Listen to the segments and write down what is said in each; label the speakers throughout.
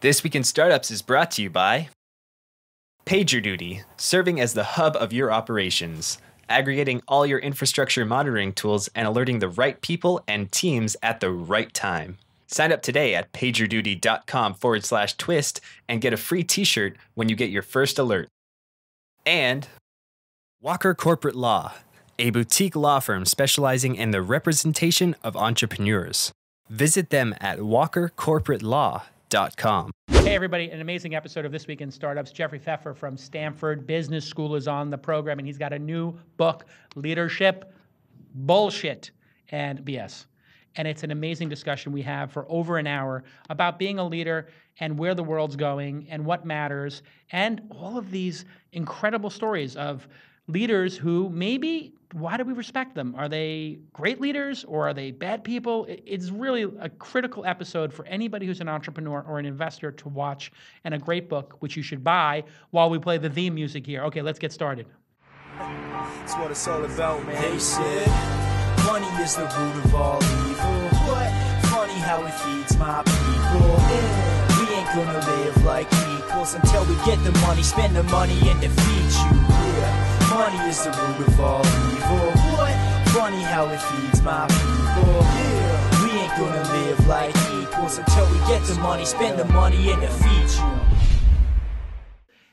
Speaker 1: This Week in Startups is brought to you by PagerDuty, serving as the hub of your operations, aggregating all your infrastructure monitoring tools and alerting the right people and teams at the right time. Sign up today at pagerduty.com forward slash twist and get a free t shirt when you get your first alert. And Walker Corporate Law, a boutique law firm specializing in the representation of entrepreneurs. Visit them at walkercorporatelaw.com.
Speaker 2: Hey, everybody, an amazing episode of This Week in Startups. Jeffrey Pfeffer from Stanford Business School is on the program, and he's got a new book, Leadership Bullshit and BS. And it's an amazing discussion we have for over an hour about being a leader and where the world's going and what matters, and all of these incredible stories of leaders who maybe why do we respect them? Are they great leaders or are they bad people? It's really a critical episode for anybody who's an entrepreneur or an investor to watch, and a great book which you should buy while we play the theme music here. Okay, let's get started.
Speaker 3: That's what it's all about, man. They said money is the root of all evil. What? Funny how it feeds my people. Yeah. We ain't gonna live like equals until we get the money, spend the money, and defeat you. Money is the root of all evil. What? Funny how it feeds my people. Yeah. We ain't gonna live like equals until we get the money, spend the money, and defeat you.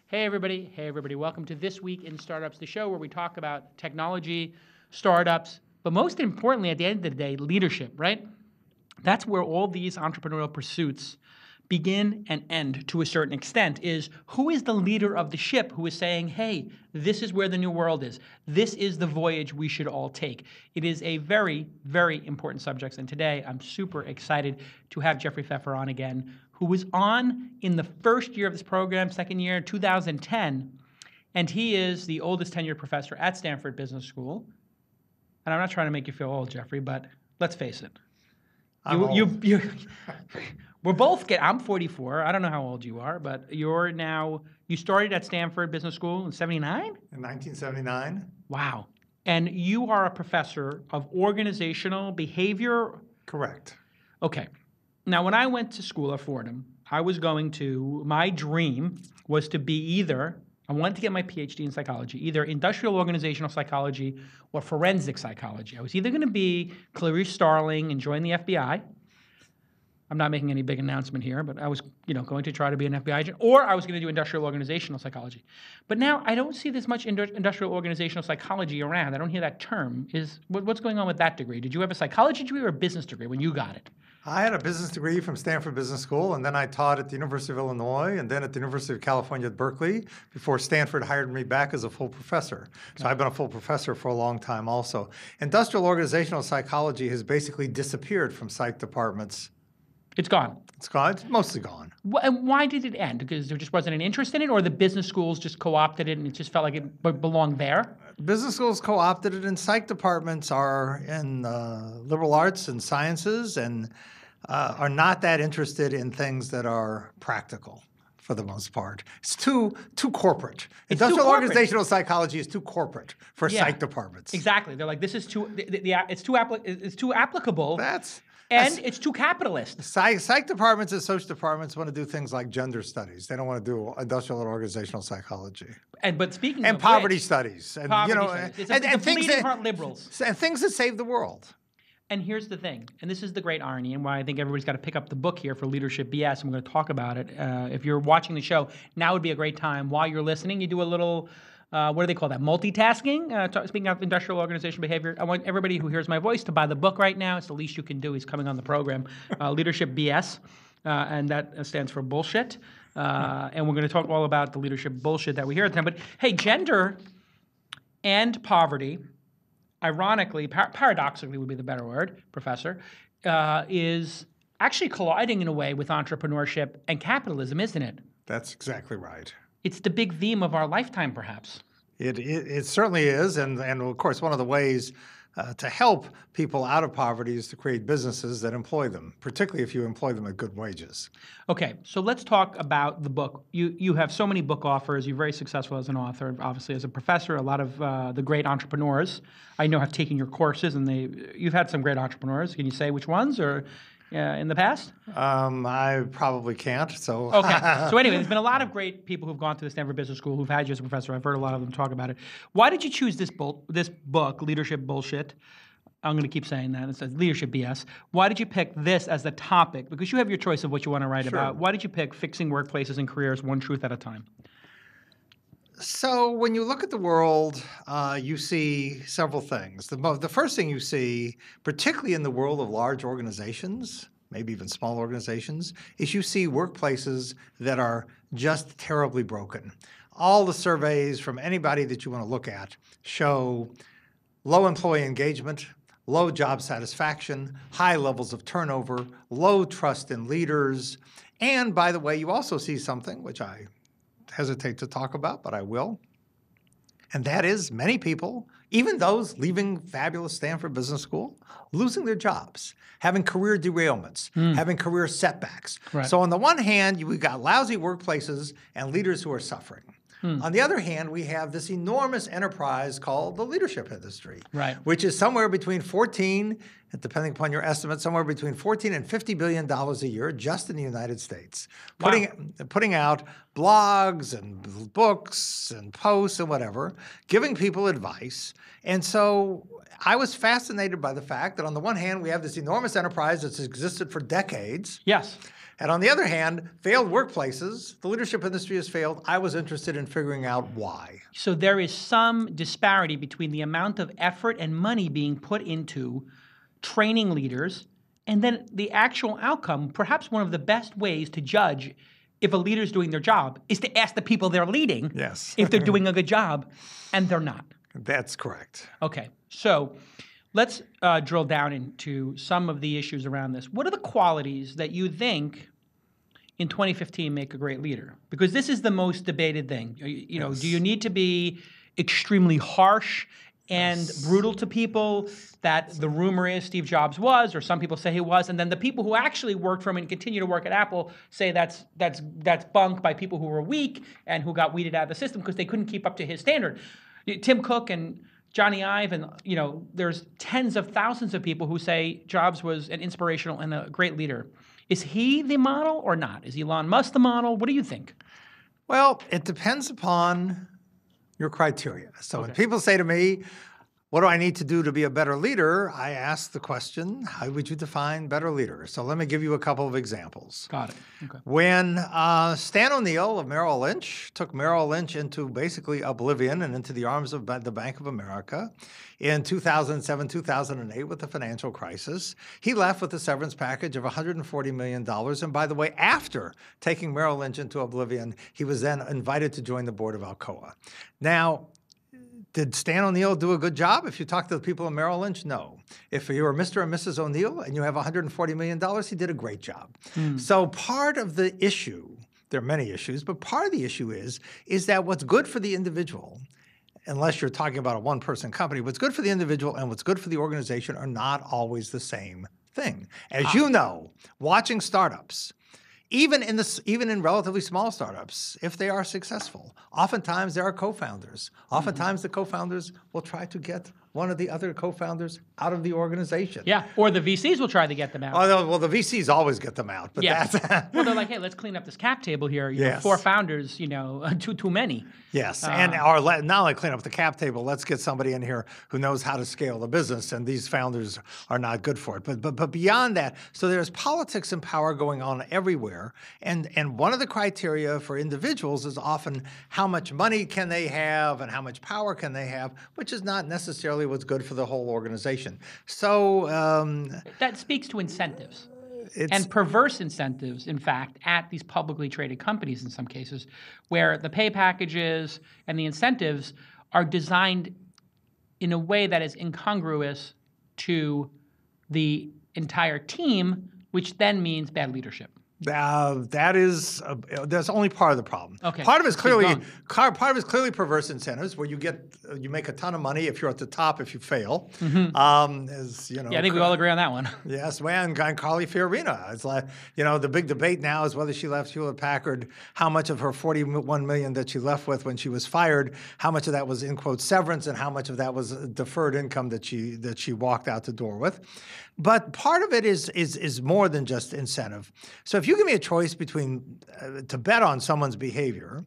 Speaker 2: Hey, everybody. Hey, everybody. Welcome to This Week in Startups, the show where we talk about technology, startups, but most importantly, at the end of the day, leadership, right? That's where all these entrepreneurial pursuits begin and end to a certain extent is who is the leader of the ship who is saying, hey, this is where the new world is. This is the voyage we should all take. It is a very, very important subject. And today I'm super excited to have Jeffrey Pfeffer on again, who was on in the first year of this program, second year, 2010. And he is the oldest tenured professor at Stanford Business School. And I'm not trying to make you feel old, Jeffrey, but let's face it.
Speaker 4: I'm
Speaker 2: you,
Speaker 4: old.
Speaker 2: you, you, we're both get. I'm 44. I don't know how old you are, but you're now. You started at Stanford Business School in '79.
Speaker 4: In 1979,
Speaker 2: Wow. And you are a professor of organizational behavior.
Speaker 4: correct.
Speaker 2: Okay. Now, when I went to school at Fordham, I was going to. My dream was to be either. I wanted to get my PhD in psychology, either industrial organizational psychology or forensic psychology. I was either going to be Clarice Starling and join the FBI. I'm not making any big announcement here, but I was, you know, going to try to be an FBI agent, or I was going to do industrial organizational psychology. But now I don't see this much industrial organizational psychology around. I don't hear that term. Is what's going on with that degree? Did you have a psychology degree or a business degree when you got it?
Speaker 4: I had a business degree from Stanford Business School, and then I taught at the University of Illinois, and then at the University of California at Berkeley, before Stanford hired me back as a full professor. So I've been a full professor for a long time also. Industrial organizational psychology has basically disappeared from psych departments.
Speaker 2: It's gone.
Speaker 4: It's gone, it's mostly gone.
Speaker 2: Wh- and why did it end? Because there just wasn't an interest in it, or the business schools just co-opted it and it just felt like it be- belonged there?
Speaker 4: Business schools co-opted it, and psych departments are in uh, liberal arts and sciences, and uh, are not that interested in things that are practical for the most part. It's too too corporate.
Speaker 2: It's too
Speaker 4: Industrial
Speaker 2: corporate.
Speaker 4: organizational psychology is too corporate for
Speaker 2: Yeah.
Speaker 4: psych departments.
Speaker 2: Exactly. They're like, this is too. The, the, the, it's too. Appli- it's too applicable,
Speaker 4: That's
Speaker 2: and it's too capitalist.
Speaker 4: Psych, psych departments and social departments want to do things like gender studies. They don't want to do industrial and organizational psychology
Speaker 2: And but speaking
Speaker 4: and
Speaker 2: of
Speaker 4: poverty
Speaker 2: which,
Speaker 4: studies, and
Speaker 2: poverty
Speaker 4: you know,
Speaker 2: studies. It's
Speaker 4: and,
Speaker 2: a,
Speaker 4: and
Speaker 2: it's a
Speaker 4: things that,
Speaker 2: liberals.
Speaker 4: and things that save the world.
Speaker 2: And here's the thing, and this is the great irony, and why I think everybody's got to pick up the book here for Leadership BS, and we're going to talk about it. Uh, if you're watching the show, now would be a great time. While you're listening, you do a little, uh, what do they call that? Multitasking. Uh, ta- speaking of industrial organization behavior, I want everybody who hears my voice to buy the book right now. It's the least you can do. He's coming on the program, uh, Leadership BS, uh, and that uh, stands for bullshit. Uh, and we're going to talk all about the leadership bullshit that we hear at the time. But hey, gender and poverty ironically, par- paradoxically would be the better word, professor, uh, is actually colliding in a way with entrepreneurship and capitalism, isn't it?
Speaker 4: That's exactly right.
Speaker 2: It's the big theme of our lifetime, perhaps.
Speaker 4: It, it, it certainly is, and, and of course, one of the ways uh, to help people out of poverty is to create businesses that employ them, particularly if you employ them at good wages.
Speaker 2: Okay, so let's talk about the book. You you have so many book offers. You're very successful as an author, obviously as a professor. A lot of uh, the great entrepreneurs I know have taken your courses, and they you've had some great entrepreneurs. Can you say which ones, or uh, in the past?
Speaker 4: Um, I probably can't. So
Speaker 2: Okay. so anyway, there's been a lot of great people who've gone through the Stanford Business School who've had you as a professor. I've heard a lot of them talk about it. Why did you choose this bull, this book, Leadership Bullshit? I'm going to keep saying that. It says leadership BS. Why did you pick this as the topic? Because you have your choice of what you want to write
Speaker 4: Sure.
Speaker 2: about. Why did you pick fixing workplaces and careers one truth at a time?
Speaker 4: So when you look at the world, uh, you see several things. The, the first thing you see, particularly in the world of large organizations, maybe even small organizations, is you see workplaces that are just terribly broken. All the surveys from anybody that you want to look at show low employee engagement, low job satisfaction, high levels of turnover, low trust in leaders. And by the way, you also see something which I hesitate to talk about, but I will. And that is many people, even those leaving fabulous Stanford Business School, losing their jobs, having career derailments, hmm. having career setbacks.
Speaker 2: Right.
Speaker 4: So, on the one hand, we've got lousy workplaces and leaders who are suffering. Hmm. On the other hand, we have this enormous enterprise called the leadership industry,
Speaker 2: Right.
Speaker 4: which is somewhere between 14, depending upon your estimate, somewhere between 14 and 50 billion dollars a year just in the United States, putting putting out blogs and books and posts and whatever, giving people advice. And so I was fascinated by the fact that on the one hand, we have this enormous enterprise that's existed for decades.
Speaker 2: Yes.
Speaker 4: And on the other hand, failed workplaces, the leadership industry has failed. I was interested in figuring out why.
Speaker 2: So there is some disparity between the amount of effort and money being put into training leaders and then the actual outcome. Perhaps one of the best ways to judge if a leader is doing their job is to ask the people they're leading
Speaker 4: Yes.
Speaker 2: if they're doing a good job, and they're not.
Speaker 4: That's correct.
Speaker 2: Okay, so let's uh, drill down into some of the issues around this. What are the qualities that you think in 2015 make a great leader? Because this is the most debated thing. You, you know, do you need to be extremely harsh and brutal to people that the rumor is Steve Jobs was, or some people say he was, and then the people who actually worked for him and continue to work at Apple say that's that's that's bunk by people who were weak and who got weeded out of the system because they couldn't keep up to his standard. Tim Cook and Jony Ive and you know there's tens of thousands of people who say Jobs was an inspirational and a great leader. Is he the model or not? Is Elon Musk the model? What do you think?
Speaker 4: Well, it depends upon your criteria. So when people say to me, what do I need to do to be a better leader? I ask the question, how would you define better leader? So let me give you a couple of examples.
Speaker 2: Got it. Okay.
Speaker 4: When uh, Stan O'Neill of Merrill Lynch took Merrill Lynch into basically oblivion and into the arms of the Bank of America in 2007, 2008 with the financial crisis, he left with a severance package of $140 million. And by the way, after taking Merrill Lynch into oblivion, he was then invited to join the board of Alcoa. Now, did Stan O'Neill do a good job? If you talk to the people in Merrill Lynch, no. If you were Mr. and Mrs. O'Neill and you have $140 million, he did a great job. Hmm. So part of the issue, there are many issues, but part of the issue is, is that what's good for the individual, unless you're talking about a one-person company, what's good for the individual and what's good for the organization are not always the same thing. As ah. you know, watching startups, even in this, even in relatively small startups, if they are successful, oftentimes there are co-founders. Mm-hmm. Oftentimes the co-founders will try to get one of the other co-founders out of the organization.
Speaker 2: Yeah. Or the VCs will try to get them out.
Speaker 4: Although, well, the VCs always get them out, but
Speaker 2: yeah.
Speaker 4: that's
Speaker 2: well, they're like, hey, let's clean up this cap table here. You know, four founders, you know, too too many.
Speaker 4: Yes, uh, and or let, not only clean up the cap table, let's get somebody in here who knows how to scale the business. And these founders are not good for it. But but but beyond that, so there's politics and power going on everywhere. And and one of the criteria for individuals is often how much money can they have and how much power can they have, which is not necessarily what's good for the whole organization. So um,
Speaker 2: That speaks to incentives. and perverse incentives, in fact, at these publicly traded companies in some cases, where the pay packages and the incentives are designed in a way that is incongruous to the entire team, which then means bad leadership.
Speaker 4: Uh, that is uh, that's only part of the problem.
Speaker 2: Okay,
Speaker 4: Part of it's clearly part of it's clearly perverse incentives where you get uh, you make a ton of money if you're at the top if you fail. Um, as you know,
Speaker 2: Mm-hmm. Yeah, I think we all agree on that one.
Speaker 4: Yes, man, and Carly Fiorina. It's like you know the big debate now is whether she left Hewlett Packard. How much of her forty-one million that she left with when she was fired? How much of that was in quote severance, and how much of that was deferred income that she that she walked out the door with? But part of it is is is more than just incentive. So if you give me a choice between uh, to bet on someone's behavior,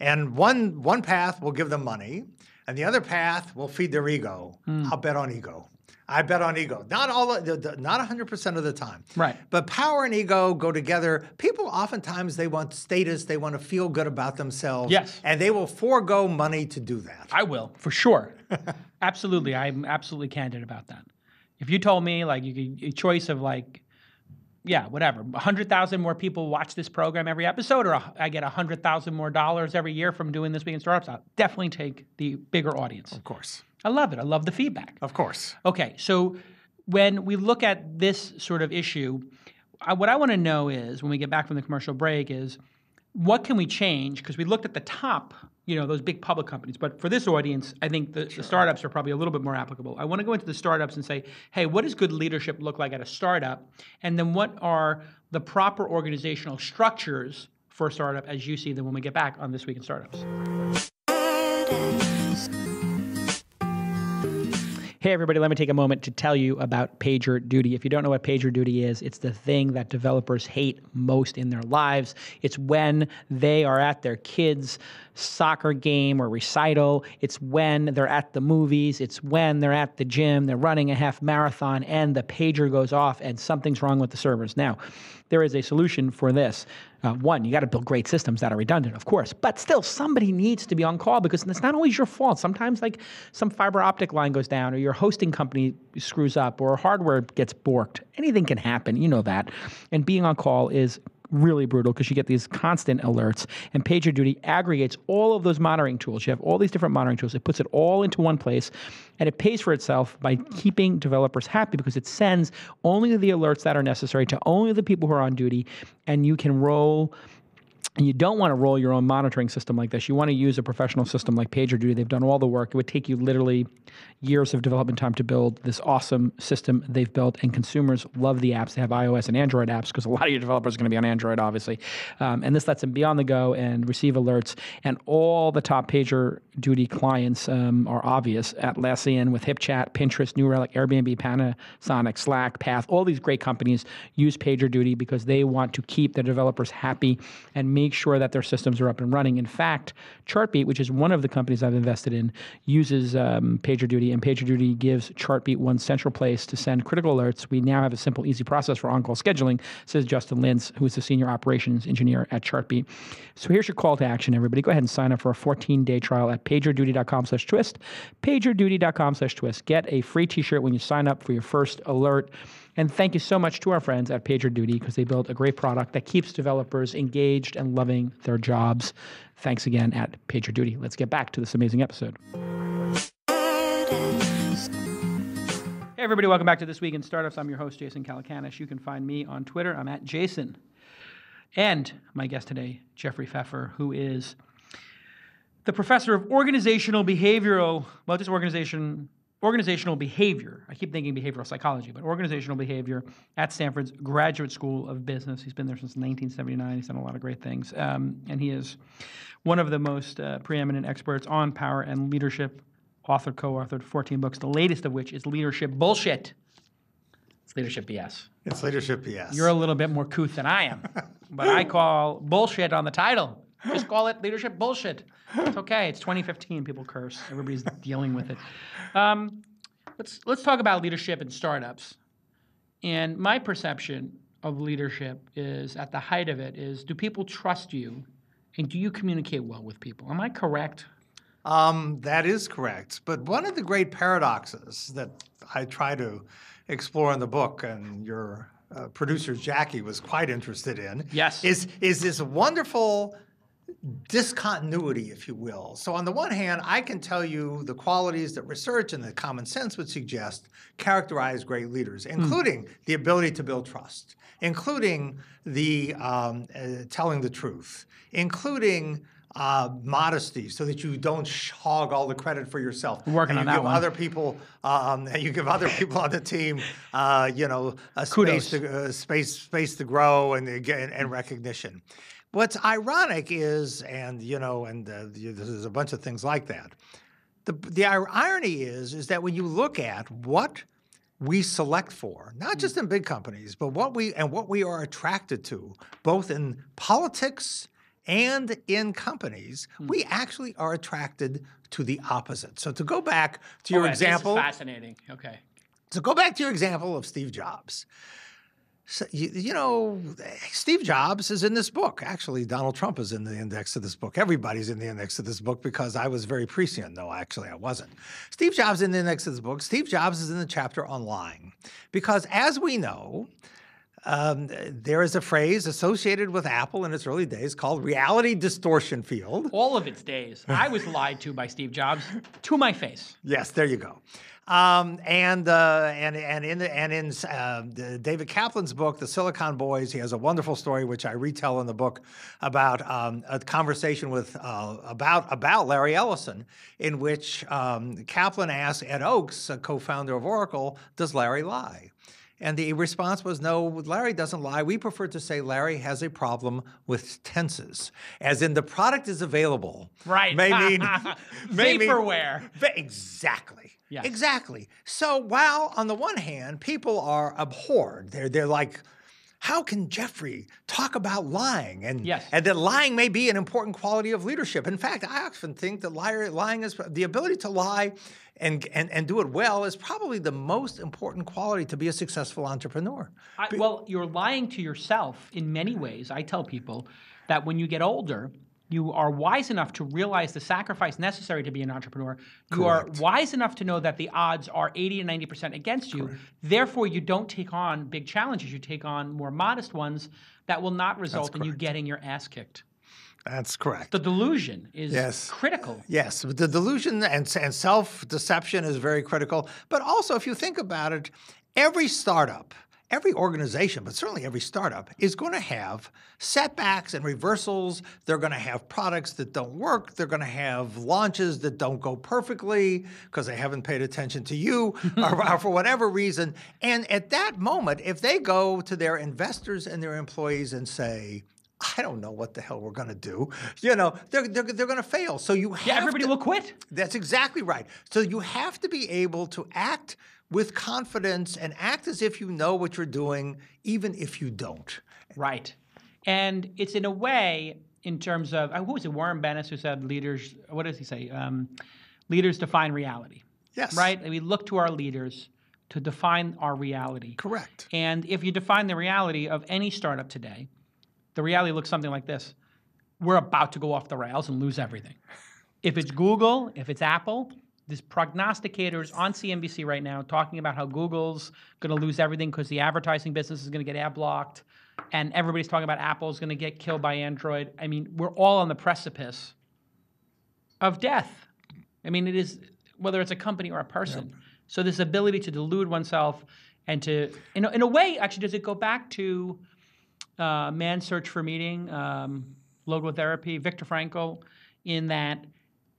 Speaker 4: and one one path will give them money, and the other path will feed their ego, I'll bet on ego. I bet on ego. Not all, not 100% of the time.
Speaker 2: Right.
Speaker 4: But power and ego go together. People oftentimes they want status, they want to feel good about themselves.
Speaker 2: Yes.
Speaker 4: And they will forego money to do that.
Speaker 2: I will, for sure. absolutely. I'm absolutely candid about that. If you told me, like, you could, a choice of, like, yeah, whatever, 100,000 more people watch this program every episode, or I get 100,000 more dollars every year from doing this week in startups, I'll definitely take the bigger audience.
Speaker 4: Of course.
Speaker 2: I love it. I love the feedback.
Speaker 4: Of course.
Speaker 2: Okay, so when we look at this sort of issue, I, what I want to know is when we get back from the commercial break is what can we change? Because we looked at the top, you know, those big public companies. But for this audience, I think the, the startups are probably a little bit more applicable. I want to go into the startups and say, hey, what does good leadership look like at a startup? And then what are the proper organizational structures for a startup as you see them when we get back on This Week in Startups? Hey, everybody, let me take a moment to tell you about PagerDuty. If you don't know what PagerDuty is, it's the thing that developers hate most in their lives. It's when they are at their kids' soccer game or recital, it's when they're at the movies, it's when they're at the gym, they're running a half marathon, and the pager goes off and something's wrong with the servers. Now, there is a solution for this. Uh, one, you got to build great systems that are redundant, of course, but still, somebody needs to be on call because it's not always your fault. Sometimes, like some fiber optic line goes down, or your hosting company screws up, or hardware gets borked. Anything can happen. You know that. And being on call is really brutal because you get these constant alerts and PagerDuty aggregates all of those monitoring tools. You have all these different monitoring tools. It puts it all into one place and it pays for itself by keeping developers happy because it sends only the alerts that are necessary to only the people who are on duty and you can roll and you don't want to roll your own monitoring system like this. You want to use a professional system like PagerDuty. They've done all the work. It would take you literally years of development time to build this awesome system they've built, and consumers love the apps. They have iOS and Android apps because a lot of your developers are going to be on Android, obviously. Um, and this lets them be on the go and receive alerts. And all the top PagerDuty clients um, are obvious Atlassian with HipChat, Pinterest, New Relic, Airbnb, Panasonic, Slack, Path. All these great companies use PagerDuty because they want to keep their developers happy and make sure that their systems are up and running. In fact, Chartbeat, which is one of the companies I've invested in, uses um, PagerDuty, and PagerDuty gives Chartbeat one central place to send critical alerts. We now have a simple, easy process for on-call scheduling, says Justin Lintz, who is the senior operations engineer at Chartbeat. So here's your call to action, everybody. Go ahead and sign up for a 14-day trial at pagerduty.com slash twist, pagerduty.com slash twist. Get a free T-shirt when you sign up for your first alert. And thank you so much to our friends at PagerDuty because they built a great product that keeps developers engaged and loving their jobs. Thanks again at PagerDuty. Let's get back to this amazing episode. Hey, everybody, welcome back to This Week in Startups. I'm your host, Jason Calacanis. You can find me on Twitter. I'm at Jason. And my guest today, Jeffrey Pfeffer, who is the professor of organizational behavioral, well, just organization, organizational behavior. I keep thinking behavioral psychology, but organizational behavior at Stanford's Graduate School of Business. He's been there since 1979. He's done a lot of great things. Um, and he is one of the most uh, preeminent experts on power and leadership, authored, co authored 14 books, the latest of which is Leadership Bullshit. It's Leadership BS.
Speaker 4: It's leadership, BS.
Speaker 2: You're a little bit more couth than I am, but I call bullshit on the title. Just call it leadership bullshit. It's okay. It's 2015. People curse. Everybody's dealing with it. Um, let's let's talk about leadership in startups. And my perception of leadership is at the height of it is: do people trust you, and do you communicate well with people? Am I correct?
Speaker 4: Um, that is correct. But one of the great paradoxes that I try to explore in the book, and your uh, producer Jackie was quite interested in,
Speaker 2: Yes.
Speaker 4: is is this wonderful discontinuity, if you will. So, on the one hand, I can tell you the qualities that research and the common sense would suggest characterize great leaders, including the ability to build trust, including the um, uh, telling the truth, including uh, modesty, so that you don't hog all the credit for yourself.
Speaker 2: Working
Speaker 4: and
Speaker 2: on
Speaker 4: you
Speaker 2: that
Speaker 4: give
Speaker 2: one.
Speaker 4: other people, um, you give other people on the team, uh, you know, a
Speaker 2: Kudos.
Speaker 4: space to uh, space space to grow and and recognition. What's ironic is, and you know, and uh, you- there's a bunch of things like that. The the irony is, is that when you look at what we select for, not just in big companies, but what we and what we are attracted to, both in politics and in companies, we actually are attracted to the opposite. So to go back to your
Speaker 2: Oh, yeah, this is
Speaker 4: example,
Speaker 2: fascinating. Okay.
Speaker 4: so go back to your example of Steve Jobs. So, you, you know, Steve Jobs is in this book. Actually, Donald Trump is in the index of this book. Everybody's in the index of this book because I was very prescient. No, actually, I wasn't. Steve Jobs is in the index of this book. Steve Jobs is in the chapter on lying. Because as we know, um, there is a phrase associated with Apple in its early days called reality distortion field.
Speaker 2: All of its days. I was lied to by Steve Jobs to my face.
Speaker 4: Yes, there you go. Um, and uh, and and in the, and in uh, David Kaplan's book, The Silicon Boys, he has a wonderful story which I retell in the book about um, a conversation with uh, about about Larry Ellison, in which um, Kaplan asked Ed Oates, a co-founder of Oracle, "Does Larry lie?" And the response was, no, Larry doesn't lie. We prefer to say Larry has a problem with tenses, as in the product is available.
Speaker 2: Right.
Speaker 4: May mean, may mean-
Speaker 2: Vaporware.
Speaker 4: Va- Exactly. Exactly. So while on the one hand, people are abhorred, they're they're like, how can Jeffrey talk about lying? And
Speaker 2: Yes.
Speaker 4: and that lying may be an important quality of leadership. In fact, I often think that liar, lying is the ability to lie and, and and do it well is probably the most important quality to be a successful entrepreneur.
Speaker 2: I, well, you're lying to yourself in many ways. I tell people that when you get older, you are wise enough to realize the sacrifice necessary to be an entrepreneur. You are wise enough to know that the odds are 80 to 90% against you. Therefore, you don't take on big challenges. You take on more modest ones that will not result in you getting your ass kicked.
Speaker 4: That's correct.
Speaker 2: The delusion is
Speaker 4: Yes.
Speaker 2: critical.
Speaker 4: Yes, but the delusion and, and self deception is very critical. But also, if you think about it, every startup, every organization, but certainly every startup, is going to have setbacks and reversals. They're going to have products that don't work. They're going to have launches that don't go perfectly because they haven't paid attention to you or, or for whatever reason. And at that moment, if they go to their investors and their employees and say, I don't know what the hell we're going to do. You know, they're, they're, they're going to fail. So you have
Speaker 2: Yeah, everybody
Speaker 4: to-
Speaker 2: will quit.
Speaker 4: That's exactly right. So you have to be able to act with confidence and act as if you know what you're doing, even if you don't.
Speaker 2: Right. And it's in a way, in terms of, uh, who was it, Warren Bennis, who said leaders, what does he say? Um, leaders define reality.
Speaker 4: Yes.
Speaker 2: Right? And we look to our leaders to define our reality.
Speaker 4: Correct.
Speaker 2: And if you define the reality of any startup today, the reality looks something like this we're about to go off the rails and lose everything. If it's Google, if it's Apple, there's prognosticators on CNBC right now talking about how Google's going to lose everything because the advertising business is going to get ad blocked, and everybody's talking about Apple's going to get killed by Android. I mean, we're all on the precipice of death. I mean, it is whether it's a company or a person. So this ability to delude oneself and to, in a, in a way, actually, does it go back to uh, Man's Search for Meaning, um, logotherapy, Viktor Frankl, in that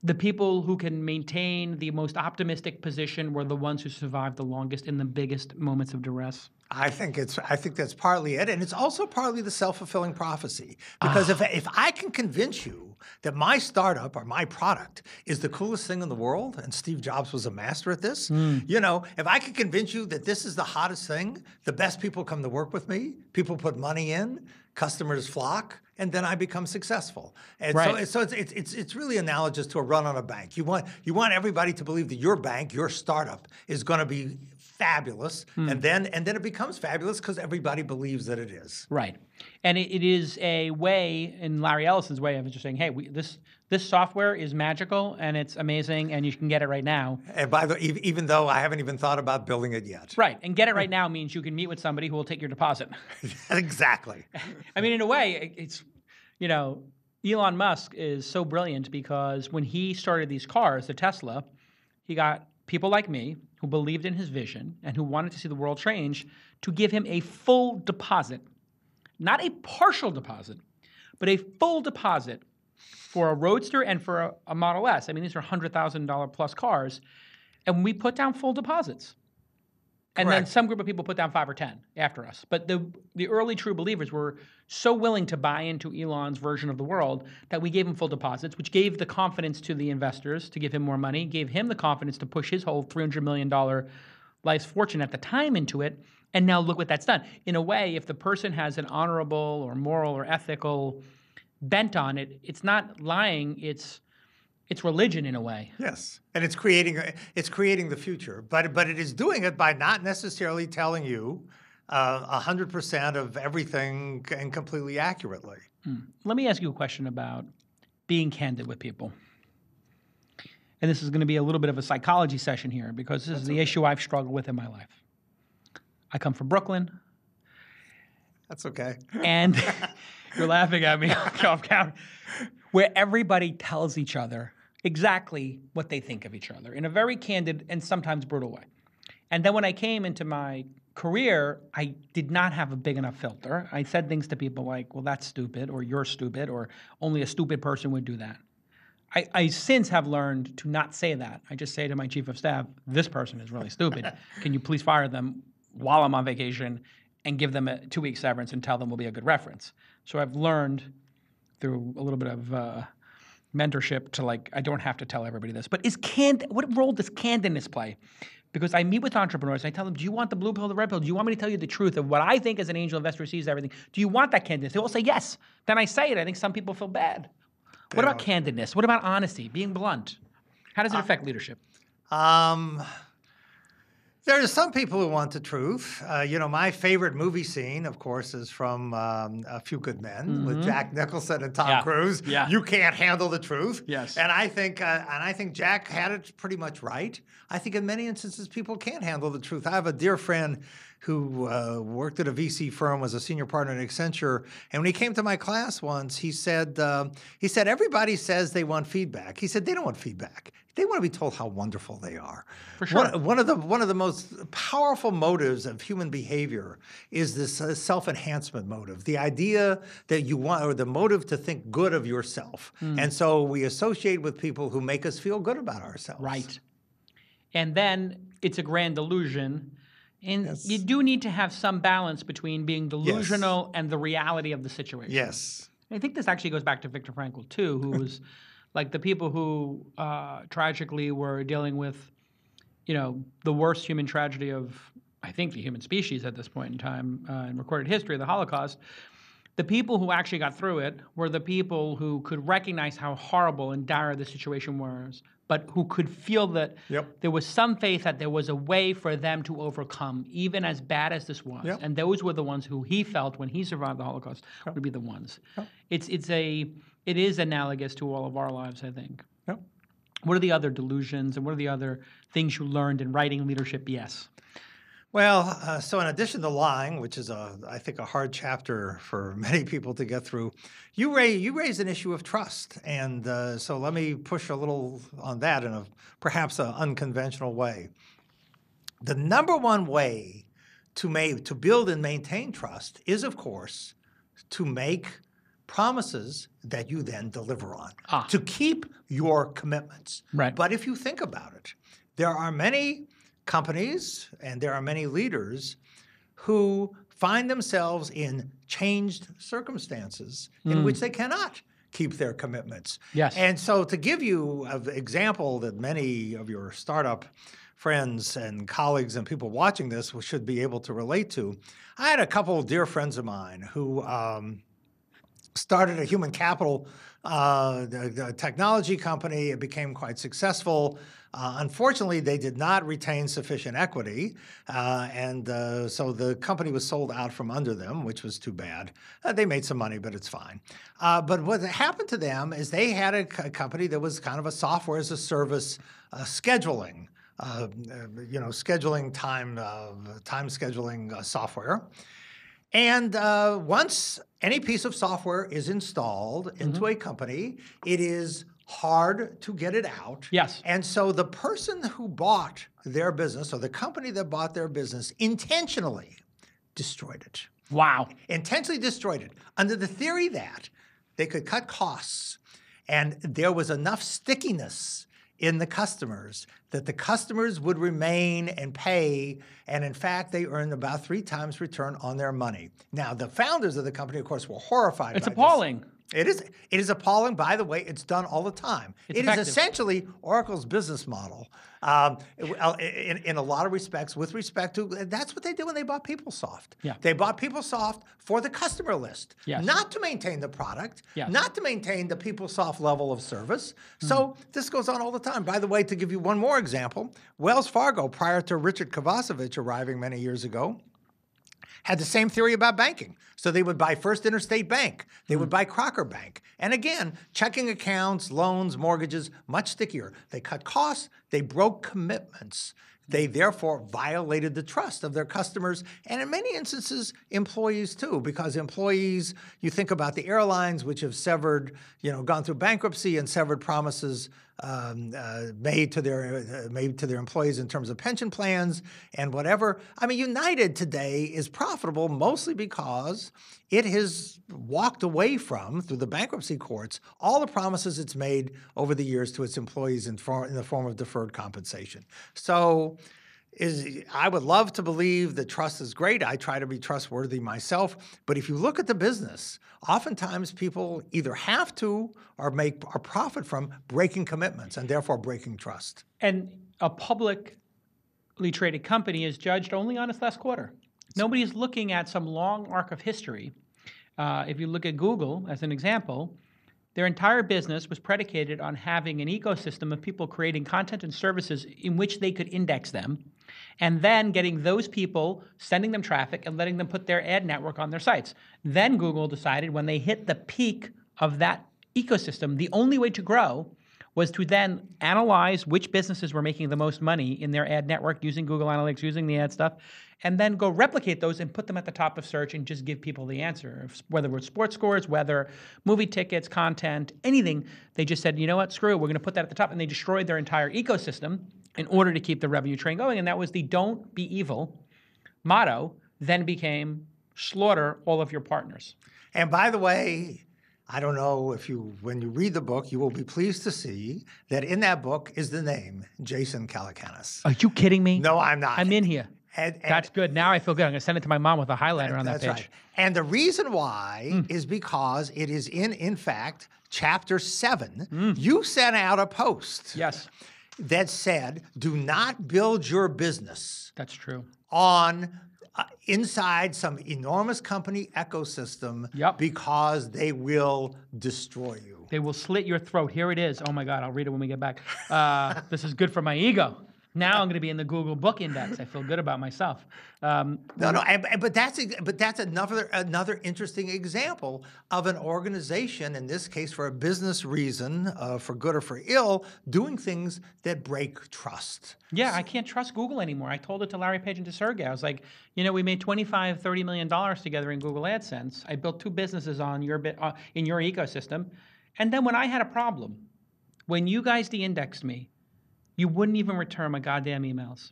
Speaker 2: the people who can maintain the most optimistic position were the ones who survived the longest in the biggest moments of duress.
Speaker 4: I think it's. I think that's partly it, and it's also partly the self-fulfilling prophecy. Ah. Because if if I can convince you that my startup or my product is the coolest thing in the world, and Steve Jobs was a master at this, hmm. you know, if I can convince you that this is the hottest thing, the best people come to work with me, people put money in, customers flock, and then I become successful. And so,
Speaker 2: Right.
Speaker 4: it's- so it's, it's it's it's really analogous to a run on a bank. You want you want everybody to believe that your bank, your startup, is going to be fabulous, hmm. and then and then it becomes fabulous because everybody believes that it is.
Speaker 2: Right, and it, it is a way, in Larry Ellison's way, of just saying, "Hey, we, this this software is magical and it's amazing, and you can get it right now."
Speaker 4: And by the ev- even though I haven't even thought about building it yet.
Speaker 2: Right, and get it right now means you can meet with somebody who will take your deposit.
Speaker 4: exactly.
Speaker 2: I mean, in a way, it's you know, Elon Musk is so brilliant because when he started these cars, the Tesla, he got people like me who believed in his vision and who wanted to see the world change to give him a full deposit, not a partial deposit, but a full deposit for a Roadster and for a, a Model S. I mean, these are $100,000 plus cars. And we put down full deposits. And then some group of people put down five or 10 after us. But the, the early true believers were so willing to buy into Elon's version of the world that we gave him full deposits, which gave the confidence to the investors to give him more money, gave him the confidence to push his whole $300 million life's fortune at the time into it. And now look what that's done. In a way, if the person has an honorable or moral or ethical bent on it, it's not lying, it's, it's religion in a way.
Speaker 4: Yes, and it's creating it's creating the future, but but it is doing it by not necessarily telling you uh, a hundred percent of everything and completely accurately.
Speaker 2: Let me ask you a question about being candid with people. And this is going to be a little bit of a psychology session here because this is the issue I've struggled with in my life. I come from Brooklyn,
Speaker 4: That's okay.
Speaker 2: and you're laughing at me off camera, where everybody tells each other exactly what they think of each other in a very candid and sometimes brutal way. And then when I came into my career, I did not have a big enough filter. I said things to people like, well, that's stupid, or you're stupid, or only a stupid person would do that. I, I since have learned to not say that. I just say to my chief of staff, this person is really stupid. Can you please fire them while I'm on vacation and give them a two week severance and tell them we'll be a good reference? So I've learned through a little bit of uh, mentorship to like, I don't have to tell everybody this. But is cand what role does candidness play? Because I meet with entrepreneurs, I tell them, "Do you want the blue pill, or the red pill? Do you want me to tell you the truth of what I think as an angel investor sees everything? Do you want that candidness?" They all say yes. Then I say it. I think some people feel bad. What about candidness? What about honesty? Being blunt? How does it affect leadership?
Speaker 4: Um, there are some people who want the truth. Uh, you know, my favorite movie scene, of course, is from um, A Few Good Men with Jack Nicholson and Tom
Speaker 2: Yeah.
Speaker 4: Cruise.
Speaker 2: Yeah.
Speaker 4: You can't handle the truth.
Speaker 2: Yes.
Speaker 4: And I think, uh, and I think Jack had it pretty much right. I think in many instances people can't handle the truth. I have a dear friend who uh, worked at a VC firm, was a senior partner at Accenture, and when he came to my class once, he said, um, he said everybody says they want feedback. He said they don't want feedback. They want to be told how wonderful they are.
Speaker 2: For sure.
Speaker 4: One, one of the one of the most powerful motives of human behavior is this uh, self-enhancement motive. The idea that you want, or the motive to think good of yourself,
Speaker 2: Hmm.
Speaker 4: and so we associate with people who make us feel good about ourselves.
Speaker 2: Right. And then it's a grand delusion. And
Speaker 4: Yes.
Speaker 2: you do need to have some balance between being delusional and the reality of the situation.
Speaker 4: Yes.
Speaker 2: I think this actually goes back to Viktor Frankl too, who was like the people who uh, tragically were dealing with, you know, the worst human tragedy of I think the human species at this point in time uh, in recorded history, the Holocaust. The people who actually got through it were the people who could recognize how horrible and dire the situation was, but who could feel that
Speaker 4: Yep.
Speaker 2: there was some faith that there was a way for them to overcome, even as bad as this was.
Speaker 4: Yep.
Speaker 2: And those were the ones who he felt when he survived the Holocaust would be the ones. It's it's a it is analogous to all of our lives, I think.
Speaker 4: Yep.
Speaker 2: What are the other delusions and what are the other things you learned in writing leadership Yes.
Speaker 4: Well, uh, so in addition to lying, which is a, I think, a hard chapter for many people to get through, you raise you raise an issue of trust, and uh, so let me push a little on that in a perhaps an unconventional way. The number one way to make to build and maintain trust is, of course, to make promises that you then deliver on,
Speaker 2: Ah.
Speaker 4: to keep your commitments.
Speaker 2: Right.
Speaker 4: But if you think about it, there are many companies and there are many leaders who find themselves in changed circumstances in which they cannot keep their commitments.
Speaker 2: Yes.
Speaker 4: And so to give you an example that many of your startup friends and colleagues and people watching this should be able to relate to, I had a couple of dear friends of mine who um, started a human capital uh, the, the technology company. It became quite successful. Uh, unfortunately, they did not retain sufficient equity, uh, and uh, so the company was sold out from under them, which was too bad. Uh, they made some money, but it's fine. Uh, but what happened to them is they had a company that was kind of a software as a service scheduling. You know, scheduling time, time scheduling software. And uh, once any piece of software is installed into
Speaker 2: Mm-hmm.
Speaker 4: a company, it is hard to get it out.
Speaker 2: Yes.
Speaker 4: And so the person who bought their business or the company that bought their business intentionally destroyed it.
Speaker 2: Wow.
Speaker 4: Intentionally destroyed it under the theory that they could cut costs and there was enough stickiness in the customers that the customers would remain and pay and in fact they earned about three times return on their money now the founders of the company of course were horrified
Speaker 2: It's
Speaker 4: by this. It is. It is appalling. By the way, it's done all the time.
Speaker 2: It's
Speaker 4: It is
Speaker 2: effective.
Speaker 4: essentially Oracle's business model. Um, in, in a lot of respects, with respect to that's what they did when they bought PeopleSoft.
Speaker 2: Yeah.
Speaker 4: They bought PeopleSoft for the customer list,
Speaker 2: Yes.
Speaker 4: not to maintain the product,
Speaker 2: Yes.
Speaker 4: not to maintain the PeopleSoft level of service.
Speaker 2: Hmm.
Speaker 4: So this goes on all the time. By the way, to give you one more example, Wells Fargo, prior to Richard Kovacevic arriving many years ago, had the same theory about banking. So they would buy First Interstate Bank, they would hmm. buy Crocker Bank. And again, checking accounts, loans, mortgages, much stickier. They cut costs, they broke commitments. They therefore violated the trust of their customers and in many instances employees too because employees you think about the airlines which have severed you know gone through bankruptcy and severed promises um, uh, made to their uh, made to their employees in terms of pension plans and whatever. I mean, United today is profitable mostly because it has walked away from through the bankruptcy courts all the promises it's made over the years to its employees in, for, in the form of deferred compensation. So. Is I would love to believe that trust is great. I try to be trustworthy myself, but if you look at the business, oftentimes people either have to or make or profit from breaking commitments and therefore breaking trust.
Speaker 2: And a publicly traded company is judged only on its last quarter. Nobody's looking at some long arc of history. Uh, if you look at Google as an example, their entire business was predicated on having an ecosystem of people creating content and services in which they could index them, and then getting those people, sending them traffic, and letting them put their ad network on their sites. Then Google decided when they hit the peak of that ecosystem, the only way to grow was to then analyze which businesses were making the most money in their ad network using Google Analytics, using the ad stuff, and then go replicate those and put them at the top of search and just give people the answer. Whether it's sports scores, whether movie tickets, content, anything, they just said, you know what, screw it, we're going to put that at the top. And they destroyed their entire ecosystem in order to keep the revenue train going. And that was the don't be evil motto, then became slaughter all of your partners.
Speaker 4: And by the way, I don't know if you, when you read the book, you will be pleased to see that in that book is the name Jason Calacanis.
Speaker 2: Are you kidding me?
Speaker 4: No, I'm not.
Speaker 2: I'm in here.
Speaker 4: And- and-
Speaker 2: That's good. Now I feel good. I'm going to send it to my mom with a highlighter on that page.
Speaker 4: right. And the reason why
Speaker 2: Mm.
Speaker 4: is because it is in, in fact, chapter seven.
Speaker 2: Mm.
Speaker 4: You sent out a post
Speaker 2: Yes,
Speaker 4: that said, do not build your business
Speaker 2: that's true.
Speaker 4: on uh, inside some enormous company ecosystem
Speaker 2: Yep.
Speaker 4: because they will destroy you.
Speaker 2: They will slit your throat. Here it is. Oh my God, I'll read it when we get back. Uh, this is good for my ego. Now I'm going to be in the Google Book Index. I feel good about myself. Um,
Speaker 4: No, no, and, but that's but that's another another interesting example of an organization, in this case for a business reason, uh, for good or for ill, doing things that break trust.
Speaker 2: yeah, I can't trust Google anymore. I told it to Larry Page and to Sergey. I was like, you know, we made 25, 30 million dollars together in Google AdSense. I built two businesses on your bit uh, in your ecosystem, and then when I had a problem, when you guys de-indexed me, you wouldn't even return my goddamn emails.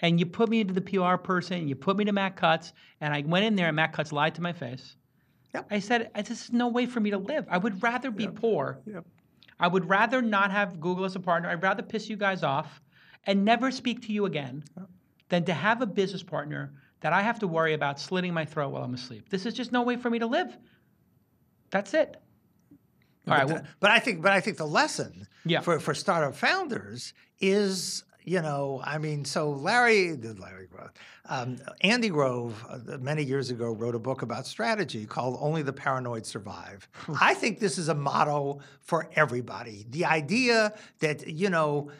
Speaker 2: And you put me into the PR person, and you put me to Matt Cutts, and I went in there and Matt Cutts lied to my face.
Speaker 4: Yep.
Speaker 2: I said, this is no way for me to live. I would rather be poor.
Speaker 4: Yep.
Speaker 2: I would rather not have Google as a partner. I'd rather piss you guys off and never speak to you again than to have a business partner that I have to worry about slitting my throat while I'm asleep. This is just no way for me to live. That's it. All right.
Speaker 4: But,
Speaker 2: Well,
Speaker 4: the- but I think, but I think the lesson
Speaker 2: Yeah.
Speaker 4: for, for startup founders is, you know, I mean, so Larry, Larry Grove, um, Andy Grove, uh, many years ago, wrote a book about strategy called "Only the Paranoid Survive." I think this is a motto for everybody. The idea that you know.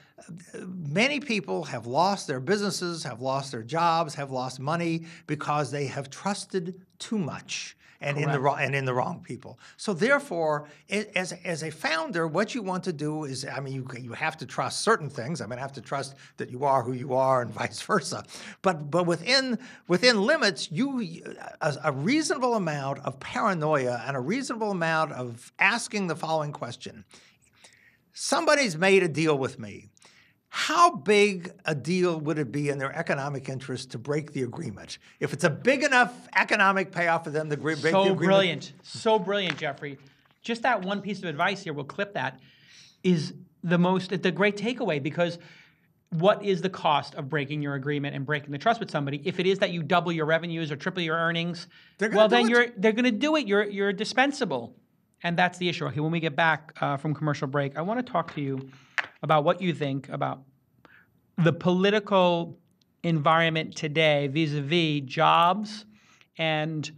Speaker 4: Many people have lost their businesses, have lost their jobs, have lost money because they have trusted too much. and in the wrong and in the wrong people. So therefore, as as a founder, what you want to do is, I mean, you you have to trust certain things. I mean, I have to trust that you are who you are, and vice versa. But but within within limits, you a, a reasonable amount of paranoia and a reasonable amount of asking the following question: Somebody's made a deal with me. How big a deal would it be in their economic interest to break the agreement? If it's a big enough economic payoff for them to break the agreement.
Speaker 2: So brilliant. So brilliant, Jeffrey. Just that one piece of advice here, we'll clip that, is the most, the great takeaway because what is the cost of breaking your agreement and breaking the trust with somebody? If it is that you double your revenues or triple your earnings, well, then
Speaker 4: it.
Speaker 2: you're they're going to do it. You're you're dispensable, and that's the issue. Okay, when we get back uh, from commercial break, I want to talk to you about what you think about the political environment today vis-a-vis jobs and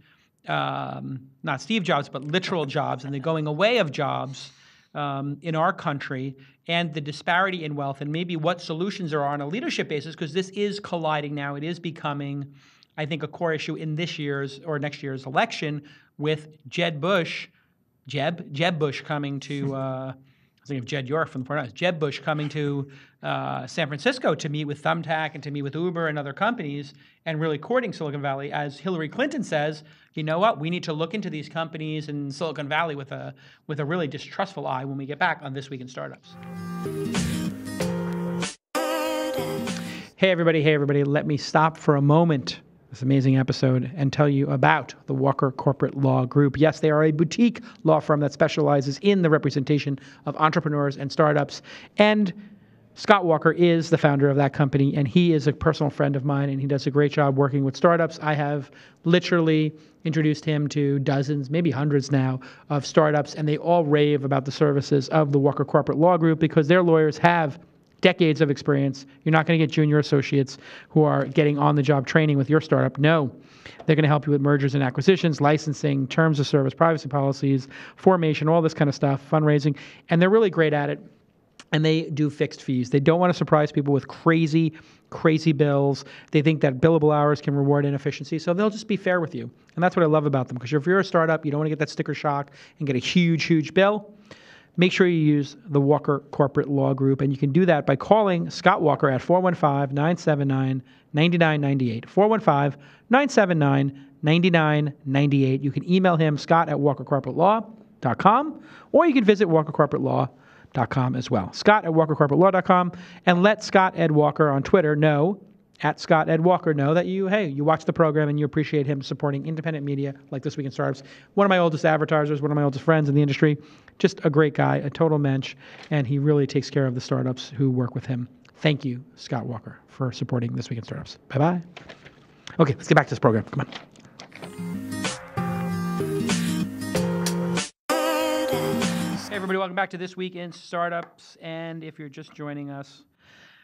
Speaker 2: um, not Steve Jobs, but literal jobs and the going away of jobs um, in our country and the disparity in wealth and maybe what solutions there are on a leadership basis because this is colliding now. It is becoming, I think, a core issue in this year's or next year's election with Jed Bush, Jeb, Jeb Bush coming to. Uh, of Jed York from the Portnoy. Jeb Bush coming to uh, San Francisco to meet with Thumbtack and to meet with Uber and other companies and really courting Silicon Valley. As Hillary Clinton says, you know what? We need to look into these companies in Silicon Valley with a with a really distrustful eye when we get back on This Week in Startups. Hey, everybody. Hey, everybody. Let me stop for a moment this amazing episode and tell you about the Walker Corporate Law Group. Yes, they are a boutique law firm that specializes in the representation of entrepreneurs and startups. And Scott Walker is the founder of that company, and he is a personal friend of mine, and he does a great job working with startups. I have literally introduced him to dozens, maybe hundreds now, of startups, and they all rave about the services of the Walker Corporate Law Group because their lawyers have decades of experience. You're not going to get junior associates who are getting on the job training with your startup. No. They're going to help you with mergers and acquisitions, licensing, terms of service, privacy policies, formation, all this kind of stuff, fundraising. And they're really great at it. And they do fixed fees. They don't want to surprise people with crazy, crazy bills. They think that billable hours can reward inefficiency. So they'll just be fair with you. And that's what I love about them. Because if you're a startup, you don't want to get that sticker shock and get a huge, huge bill make sure you use the Walker Corporate Law Group. And you can do that by calling Scott Walker at 415 979 9998. 415 979 9998. You can email him, scott at walkercorporatelaw.com, or you can visit walkercorporatelaw.com as well. Scott at walkercorporatelaw.com. And let Scott Ed Walker on Twitter know at Scott Ed Walker know that you, hey, you watch the program and you appreciate him supporting independent media like This Week in Startups. One of my oldest advertisers, one of my oldest friends in the industry, just a great guy, a total mensch, and he really takes care of the startups who work with him. Thank you, Scott Walker, for supporting This Week in Startups. Bye bye. Okay, let's get back to this program. Come on. Hey, everybody, welcome back to This Week in Startups. And if you're just joining us,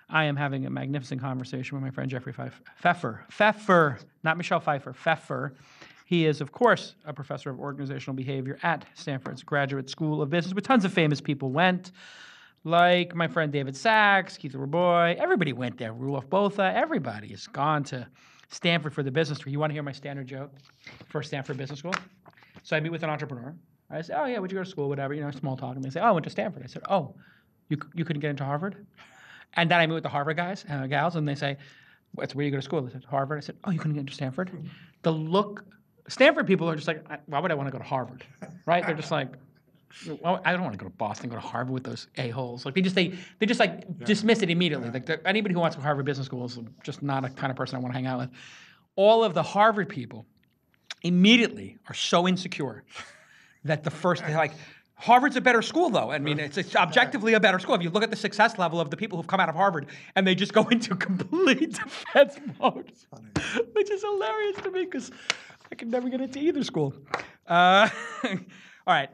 Speaker 2: I am having a magnificent conversation with my friend Jeffrey Pfeffer. Pfeffer, not Michelle Pfeiffer, Pfeffer. He is, of course, a professor of organizational behavior at Stanford's Graduate School of Business, where tons of famous people went, like my friend David Sacks, Keith Rabois. Everybody went there. Roelof Botha. Everybody has gone to Stanford for the business degree. You want to hear my standard joke for Stanford Business School? So I meet with an entrepreneur. I say, "Oh yeah, where'd you go to school? Whatever, you know, small talk." And they say, "Oh, I went to Stanford." I said, "Oh, you you couldn't get into Harvard?" And then I meet with the Harvard guys, uh, gals, and they say, "What's where you go to school?" I said, "Harvard." I said, "Oh, you couldn't get into Stanford?" The look, Stanford people are just like, "I- "Why would I want to go to Harvard?" Right? They're just like, well, I don't want to go to Boston, go to Harvard with those a holes. Like they just they they just like dismiss it immediately. Like anybody who wants to go to Harvard Business School is just not a kind of person I want to hang out with. All of the Harvard people immediately are so insecure that the first they're like Harvard's a better school though. I mean, it's, it's objectively a better school. If you look at the success level of the people who've come out of Harvard and they just go into complete defense mode, which is hilarious to me because I could never get into either school. Uh, all right.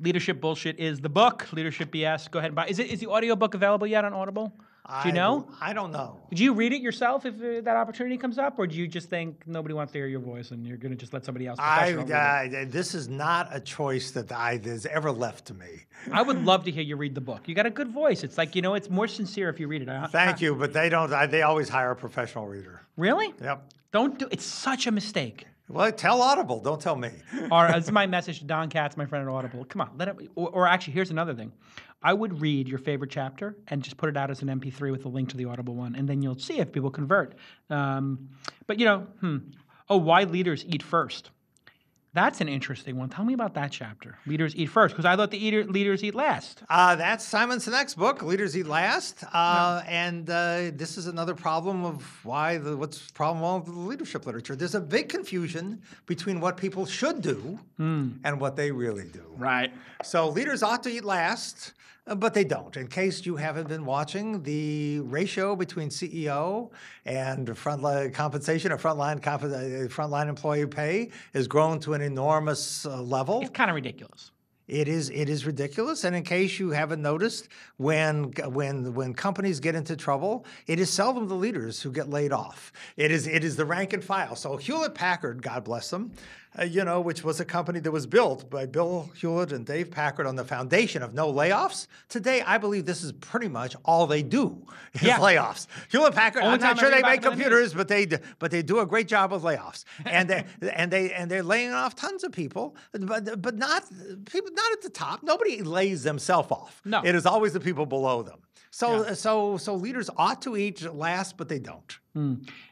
Speaker 2: Leadership Bullshit is the book. Leadership BS. Go ahead and buy. Is it is the audiobook available yet on Audible? Do you
Speaker 4: I-
Speaker 2: know?
Speaker 4: I don't know.
Speaker 2: Do you read it yourself if uh, that opportunity comes up, or do you just think nobody wants to hear your voice and you're going to just let somebody else?
Speaker 4: I,
Speaker 2: professional read it?
Speaker 4: uh, this is not a choice that I has ever left to me.
Speaker 2: I would love to hear you read the book. You got a good voice. It's like you know, it's more sincere if you read it. I-
Speaker 4: Thank you, but they don't. I, they always hire a professional reader.
Speaker 2: Really?
Speaker 4: Yep.
Speaker 2: Don't do. It's such a mistake.
Speaker 4: Well, tell Audible, don't tell me.
Speaker 2: or this is my message to Don Katz, my friend at Audible. Come on, let it. Or, or actually, here's another thing. I would read your favorite chapter and just put it out as an MP3 with a link to the Audible one, and then you'll see if people convert. Um, but you know, hmm. Oh, why leaders eat first? That's an interesting one. Tell me about that chapter. Leaders eat first, because I thought the eater, leaders eat last.
Speaker 4: Uh, that's Simon Sinek's book, Leaders Eat Last. Uh, And uh, this is another problem of why the what's the problem with the leadership literature. There's a big confusion between what people should do and what they really do.
Speaker 2: Right.
Speaker 4: So leaders ought to eat last, but they don't. In case you haven't been watching, the ratio between CEO and frontline compensation or frontline comp- uh, frontline employee pay has grown to an enormous uh, level.
Speaker 2: It's kind of ridiculous.
Speaker 4: It is it is ridiculous, and in case you haven't noticed, when when when companies get into trouble, it is seldom the leaders who get laid off. It is it is the rank and file. So Hewlett Packard, God bless them, uh, you know, which was a company that was built by Bill Hewlett and Dave Packard on the foundation of no layoffs. Today, I believe this is pretty much all they do is
Speaker 2: Yeah.
Speaker 4: layoffs. Hewlett Packard.
Speaker 2: Only
Speaker 4: I'm not sure they make
Speaker 2: the
Speaker 4: computers, but they d- but they do a great job with layoffs, and they and they and they're laying off tons of people, but but not people not at the top. Nobody lays themselves off.
Speaker 2: No.
Speaker 4: it is always the people below them. So so so leaders ought to eat last, but they don't.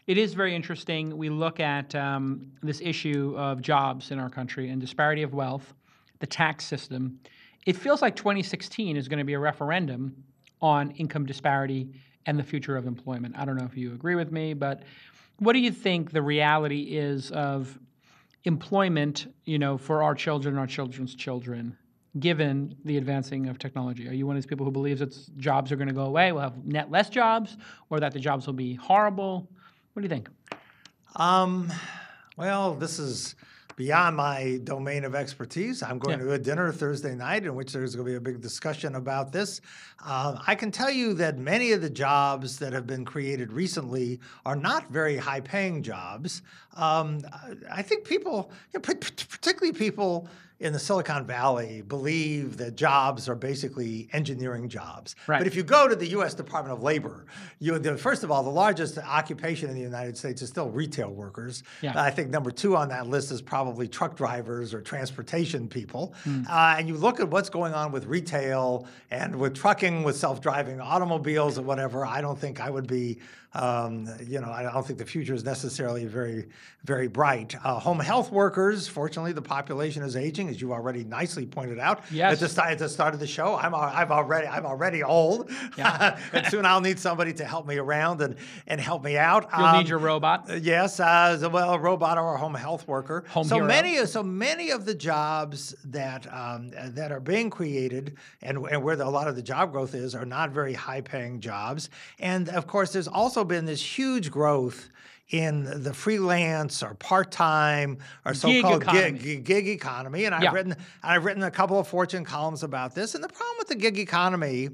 Speaker 2: It is very interesting. We look at um, this issue of jobs in our country and disparity of wealth, the tax system. It feels like 2016 is going to be a referendum on income disparity and the future of employment. I don't know if you agree with me, but what do you think the reality is of employment, you know, for our children and our children's children, given the advancing of technology? Are you one of these people who believes that jobs are going to go away, we'll have net less jobs, or that the jobs will be horrible? What do you think?
Speaker 4: Um, well, this is beyond my domain of expertise. I'm going
Speaker 2: Yeah.
Speaker 4: to a dinner Thursday night in which there's going to be a big discussion about this. Uh, I can tell you that many of the jobs that have been created recently are not very high paying jobs. Um, I- think people, you know, particularly people in the Silicon Valley, believe that jobs are basically engineering jobs.
Speaker 2: Right.
Speaker 4: But if you go to the U.S. Department of Labor, you the, first of all, the largest occupation in the United States is still retail workers.
Speaker 2: Yeah.
Speaker 4: I think number two on that list is probably truck drivers or transportation people.
Speaker 2: Hmm.
Speaker 4: Uh, and you look at what's going on with retail and with trucking, with self-driving automobiles or whatever. I don't think I would be. Um, you know, I don't think the future is necessarily very, very bright. Uh, home health workers, fortunately, the population is aging, as you already nicely pointed out.
Speaker 2: Yes.
Speaker 4: At the, start, at the start of the show, I'm, I'm already, I'm already old,
Speaker 2: Yeah.
Speaker 4: and soon I'll need somebody to help me around and, and help me out.
Speaker 2: You'll
Speaker 4: Um,
Speaker 2: need your robot.
Speaker 4: Yes, uh, well, a robot or a home health worker.
Speaker 2: Home
Speaker 4: so
Speaker 2: hero.
Speaker 4: many, so many of the jobs that um, that are being created, and, and where the, a lot of the job growth is, are not very high-paying jobs. And of course, there's also been this huge growth in the freelance or part-time or so-called
Speaker 2: economy.
Speaker 4: gig, gig economy. And I've
Speaker 2: Yeah.
Speaker 4: written I've written a couple of Fortune columns about this. And the problem with the gig economy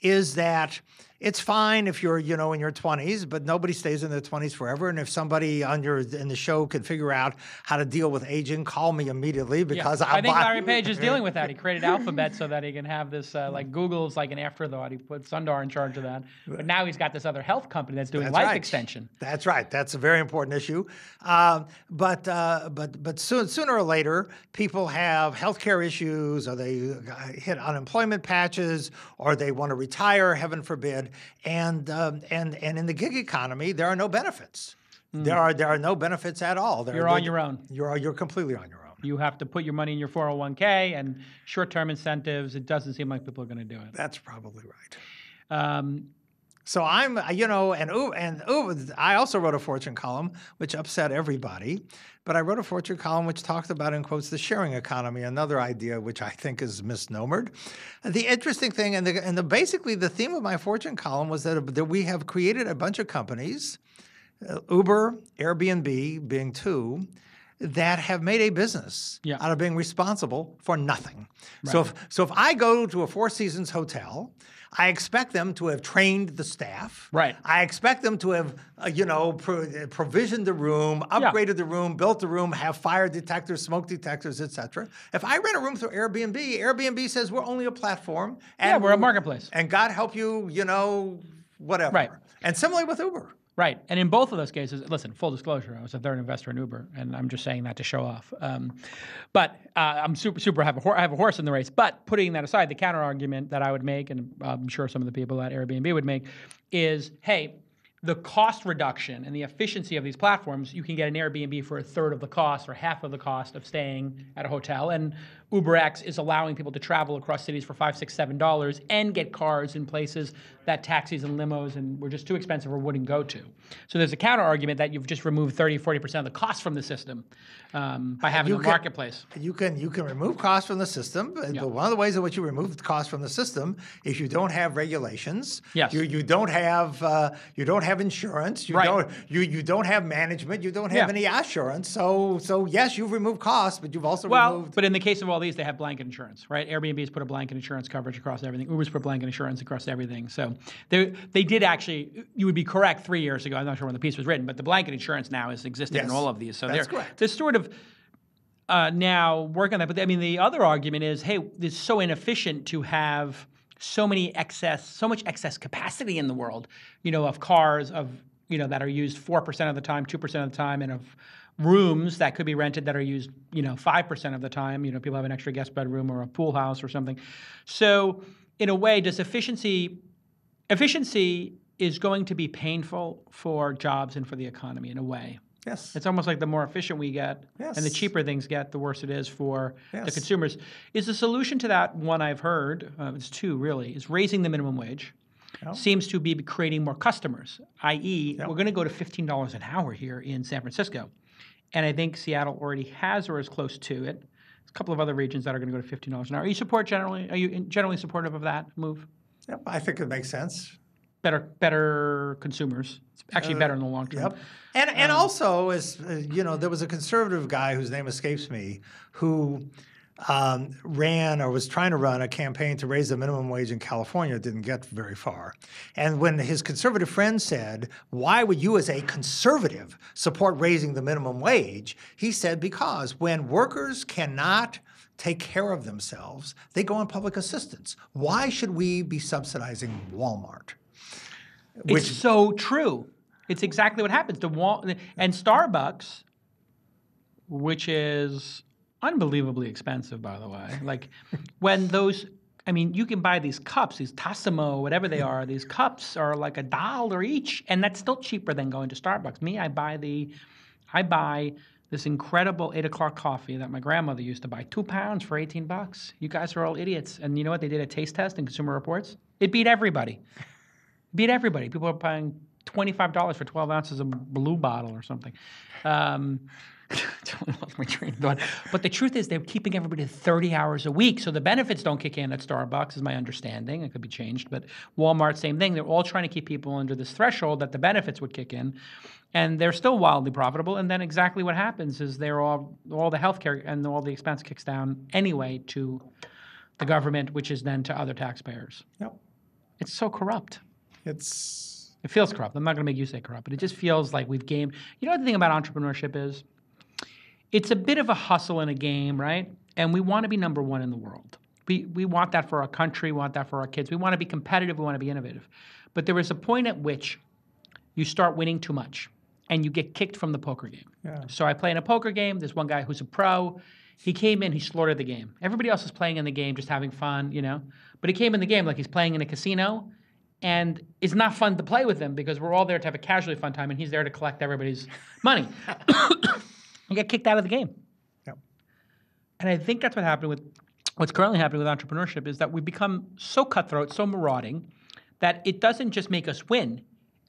Speaker 4: is that it's fine if you're, you know, in your 20s, but nobody stays in their 20s forever. And if somebody on your in the show can figure out how to deal with aging, call me immediately because
Speaker 2: I
Speaker 4: I'll
Speaker 2: think Larry Page is dealing with that. He created Alphabet so that he can have this, uh, like Google's like an afterthought. He put Sundar in charge of that. But now he's got this other health company that's doing
Speaker 4: That's
Speaker 2: life
Speaker 4: right.
Speaker 2: extension.
Speaker 4: That's right. That's a very important issue. Um, but uh, but but soon, sooner or later, people have healthcare issues, or they uh, hit unemployment patches, or they want to retire, heaven forbid. And um, and and in the gig economy, there are no benefits. There are there are no benefits at all. There.
Speaker 2: You're on your own.
Speaker 4: You're you're completely on your own.
Speaker 2: You have to put your money in your 401k and short-term incentives. It doesn't seem like people are going to do it.
Speaker 4: That's probably right.
Speaker 2: Um,
Speaker 4: So I'm, uh, you know, and and Uber, I also wrote a fortune column, which upset everybody. But I wrote a fortune column which talked about, in quotes, the sharing economy, another idea which I think is misnomered. The interesting thing, and the, and the basically the theme of my fortune column was that, that we have created a bunch of companies, uh, Uber, Airbnb being two, that have made a business
Speaker 2: Yeah.
Speaker 4: out of being responsible for nothing. So if so if I go to a Four Seasons hotel, I expect them to have trained the staff.
Speaker 2: Right.
Speaker 4: I expect them to have, uh, you know, pro- provisioned the room,
Speaker 2: Yeah.
Speaker 4: upgraded the room, built the room, have fire detectors, smoke detectors, etc. If I rent a room through Airbnb, Airbnb says we're only a platform. And
Speaker 2: Yeah, we're a marketplace.
Speaker 4: And God help you, you know, whatever.
Speaker 2: Right.
Speaker 4: And similarly with Uber.
Speaker 2: Right. And in both of those cases, listen, full disclosure, I was a third investor in Uber, and I'm just saying that to show off. Um, but uh, I'm super, super, have, a hor- I have a horse in the race. But putting that aside, the counter argument that I would make, and I'm sure some of the people at Airbnb would make, is hey, the cost reduction and the efficiency of these platforms, you can get an Airbnb for a third of the cost or half of the cost of staying at a hotel. And UberX is allowing people to travel across cities for five, six, seven dollars and get cars in places that taxis and limos and were just too expensive or wouldn't go to. So there's a counter argument that you've just removed 30, 40% of the cost from the system um, by having
Speaker 4: You
Speaker 2: a
Speaker 4: can-
Speaker 2: marketplace.
Speaker 4: You can you can remove costs from the system, but one of the ways in which you remove the cost from the system is you don't have regulations.
Speaker 2: Yes.
Speaker 4: You you don't have uh, you don't have insurance. You
Speaker 2: Right.
Speaker 4: don't you you don't have management. You don't have
Speaker 2: Yeah.
Speaker 4: any assurance. So so yes, you've removed costs, but you've also
Speaker 2: Well,
Speaker 4: removed.
Speaker 2: but in the case of all these, they have blanket insurance, right? Airbnb's put a blanket insurance coverage across everything. Uber's put blanket insurance across everything. So they they did actually. You would be correct three years ago. I'm not sure when the piece was written, but the blanket insurance now is existed in all of these. So
Speaker 4: that's
Speaker 2: they're
Speaker 4: correct.
Speaker 2: they're sort of. Uh, now work on that, but I mean the other argument is, hey, it's so inefficient to have so many excess, so much excess capacity in the world, you know, of cars of you know that are used four percent of the time, two percent of the time, and of rooms that could be rented that are used, you know, five percent of the time. You know, people have an extra guest bedroom or a pool house or something. So, in a way, does efficiency efficiency is going to be painful for jobs and for the economy in a way.
Speaker 4: yes.
Speaker 2: It's almost like the more efficient we get and the cheaper things get, the worse it is for the consumers. Is the solution to that one I've heard? Uh, it's two really. Is raising the minimum wage. Seems to be creating more customers, i.e., we're going to go to fifteen dollars an hour here in San Francisco, and I think Seattle already has or is close to it. There's a couple of other regions that are going to go to fifteen dollars an hour. Are you support generally? Are you generally supportive of that move?
Speaker 4: Yep, I think it makes sense.
Speaker 2: Better, better consumers. It's actually better in the long term.
Speaker 4: Yep. And and also, as uh, you know, there was a conservative guy whose name escapes me who um, ran or was trying to run a campaign to raise the minimum wage in California. Didn't get very far. And when his conservative friend said, "Why would you, as a conservative, support raising the minimum wage?" He said, "Because when workers cannot." Take care of themselves, they go on public assistance. Why should we be subsidizing Walmart?
Speaker 2: It's so true. It's exactly what happens. The wall and Starbucks, which is unbelievably expensive, by the way. Like when those, I mean, you can buy these cups, these Tassimo, whatever they are. These cups are like a dollar each, and that's still cheaper than going to Starbucks. Me, I buy the, I buy this incredible eight o'clock coffee that my grandmother used to buy, two pounds for eighteen bucks. You guys are all idiots. And you know what? They did a taste test in Consumer Reports. It beat everybody beat everybody. People are paying twenty-five dollars for twelve ounces of blue bottle or something. Um, totally lost my train of thought. But the truth is, they're keeping everybody to thirty hours a week, so the benefits don't kick in at Starbucks, is my understanding. It could be changed, but Walmart, same thing. They're all trying to keep people under this threshold that the benefits would kick in, and they're still wildly profitable. And then exactly what happens is they're all all the healthcare and all the expense kicks down anyway to the government, which is then to other taxpayers.
Speaker 4: Yep.
Speaker 2: It's so corrupt.
Speaker 4: It's
Speaker 2: It feels corrupt. I'm not going to make you say corrupt, but it just feels like we've gamed. You know what the thing about entrepreneurship is? It's a bit of a hustle in a game, right? And we want to be number one in the world. We, we want that for our country. We want that for our kids. We want to be competitive. We want to be innovative. But there is a point at which you start winning too much and you get kicked from the poker game.
Speaker 4: Yeah.
Speaker 2: So I play in a poker game. There's one guy who's a pro. He came in, he slaughtered the game. Everybody else is playing in the game, just having fun, you know. But he came in the game like he's playing in a casino, and it's not fun to play with him because we're all there to have a casually fun time, and he's there to collect everybody's money. You get kicked out of the game.
Speaker 4: Yep.
Speaker 2: And I think that's what happened with what's currently happening with entrepreneurship is that we've become so cutthroat, so marauding, that it doesn't just make us win,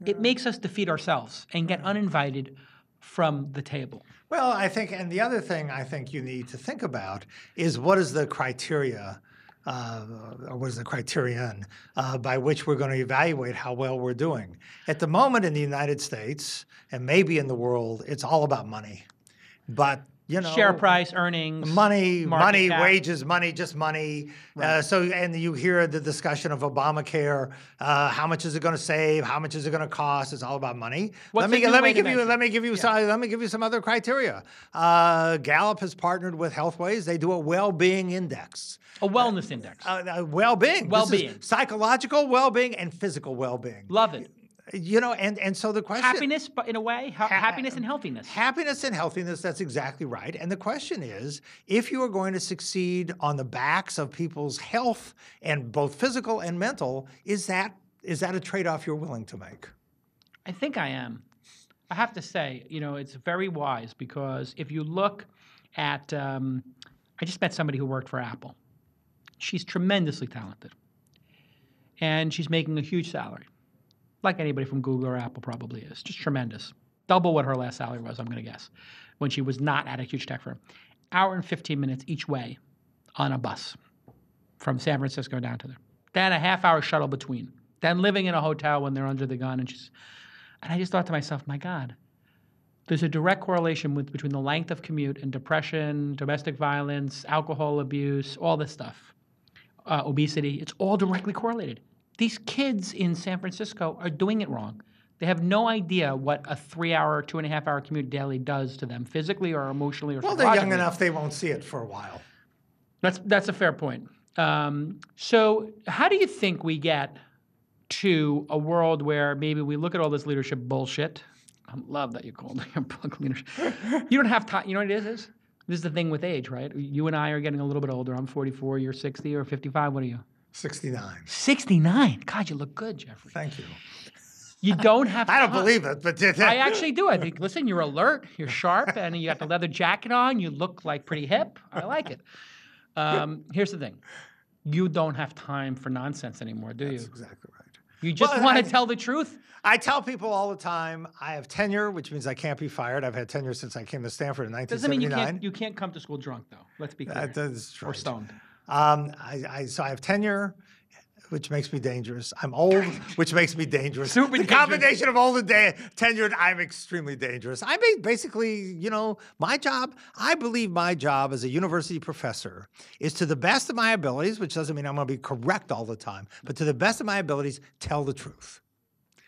Speaker 2: it makes us defeat ourselves and get uninvited from the table.
Speaker 4: Well, I think, and the other thing I think you need to think about is what is the criteria, uh, or what is the criterion uh, by which we're going to evaluate how well we're doing. At the moment in the United States, and maybe in the world, it's all about money. But you know,
Speaker 2: Share price, earnings,
Speaker 4: money, money,
Speaker 2: cap.
Speaker 4: wages, money, just money. Uh, so, and you hear the discussion of Obamacare. Uh, how much is it going to save? How much is it going to cost? It's all about money. Let me let me give you let me give you some let me give you some other criteria. Uh, Gallup has partnered with Healthways. They do a well-being index.
Speaker 2: a wellness index.
Speaker 4: Uh, uh, well-being, This is
Speaker 2: Well-being.
Speaker 4: psychological well-being and physical well-being.
Speaker 2: Love it.
Speaker 4: You know, and and so the question
Speaker 2: Happiness, but in a way, ha- happiness and healthiness.
Speaker 4: Happiness and healthiness, that's exactly right. And the question is if you are going to succeed on the backs of people's health and both physical and mental, is that is that a trade-off you're willing to make?
Speaker 2: I think I am. I have to say, you know, it's very wise because if you look at, um, I just met somebody who worked for Apple. She's tremendously talented, and she's making a huge salary, like anybody from Google or Apple probably is. Just tremendous, double what her last salary was. I'm going to guess, when she was not at a huge tech firm. Hour and 15 minutes each way on a bus from San Francisco down to there. Then a half hour shuttle between. Then living in a hotel when they're under the gun, and she's and I just thought to myself, my God, there's a direct correlation with between the length of commute and depression, domestic violence, alcohol abuse, all this stuff, uh, obesity. It's all directly correlated. These kids in San Francisco are doing it wrong. They have no idea what a three-hour, two and a half-hour commute daily does to them, physically or emotionally or
Speaker 4: Well, they're young enough they won't see it for a while.
Speaker 2: That's that's a fair point. Um, so, how do you think we get to a world where maybe we look at all this leadership bullshit? I love that you called it a book leadership. You don't have time. You know what it is? Is this is the thing with age, right? You and I are getting a little bit older. I'm 44. You're 60 or 55. What are you?
Speaker 4: 69.
Speaker 2: 69. God, you look good, Jeffrey.
Speaker 4: Thank you.
Speaker 2: You don't have.
Speaker 4: I don't
Speaker 2: time.
Speaker 4: believe it, but
Speaker 2: I actually do. I think, listen, you're alert, you're sharp, and you got the leather jacket on. You look like pretty hip. I like it. Um, here's the thing you don't have time for nonsense anymore, do you?
Speaker 4: That's exactly right.
Speaker 2: You just
Speaker 4: Well,
Speaker 2: want
Speaker 4: I-
Speaker 2: to tell the truth?
Speaker 4: I tell people all the time I have tenure, which means I can't be fired. I've had tenure since I came to Stanford in 1979.
Speaker 2: Doesn't mean you can't, you can't come to school drunk, though. Let's be clear.
Speaker 4: That is
Speaker 2: or stoned.
Speaker 4: Um, I, I, so I have tenure, which makes me dangerous. I'm old, which makes me dangerous.
Speaker 2: Super
Speaker 4: the
Speaker 2: dangerous.
Speaker 4: combination of old and da- tenured, I'm extremely dangerous. I mean, basically, you know, my job, I believe my job as a university professor is to the best of my abilities, which doesn't mean I'm going to be correct all the time, but to the best of my abilities, tell the truth.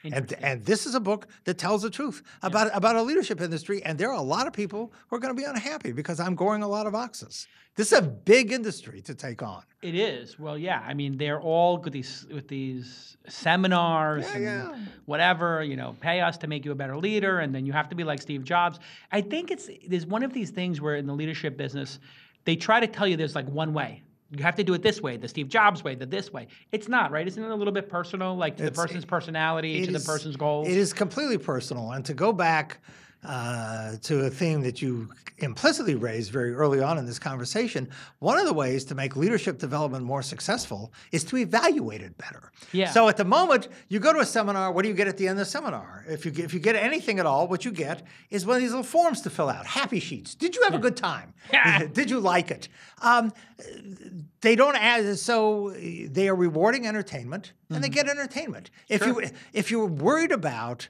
Speaker 4: And, and this is a book that tells the truth about, about a leadership industry. And there are a lot of people who are going to be unhappy because I'm goring a lot of boxes. This is a big industry to take on.
Speaker 2: It is. Well, yeah. I mean, they're all with these with these seminars
Speaker 4: Yeah,
Speaker 2: and
Speaker 4: yeah.
Speaker 2: whatever. You know, pay us to make you a better leader, and then you have to be like Steve Jobs. I think it's there's one of these things where in the leadership business, they try to tell you there's like one way. You have to do it this way, the Steve Jobs way, the this way. It's not right. Isn't it a little bit personal, like to the
Speaker 4: It's-
Speaker 2: person's personality,
Speaker 4: It
Speaker 2: to the person's goals?
Speaker 4: It is completely personal. And to go back uh, to a theme that you implicitly raised very early on in this conversation, one of the ways to make leadership development more successful is to evaluate it better.
Speaker 2: Yeah.
Speaker 4: So at the moment, you go to a seminar, what do you get at the end of the seminar? If you, get- if you get anything at all, what you get is one of these little forms to fill out, happy sheets. Did you have a good time? Did you like it? Um, they don't add so they are rewarding entertainment and they get entertainment if you if you're worried about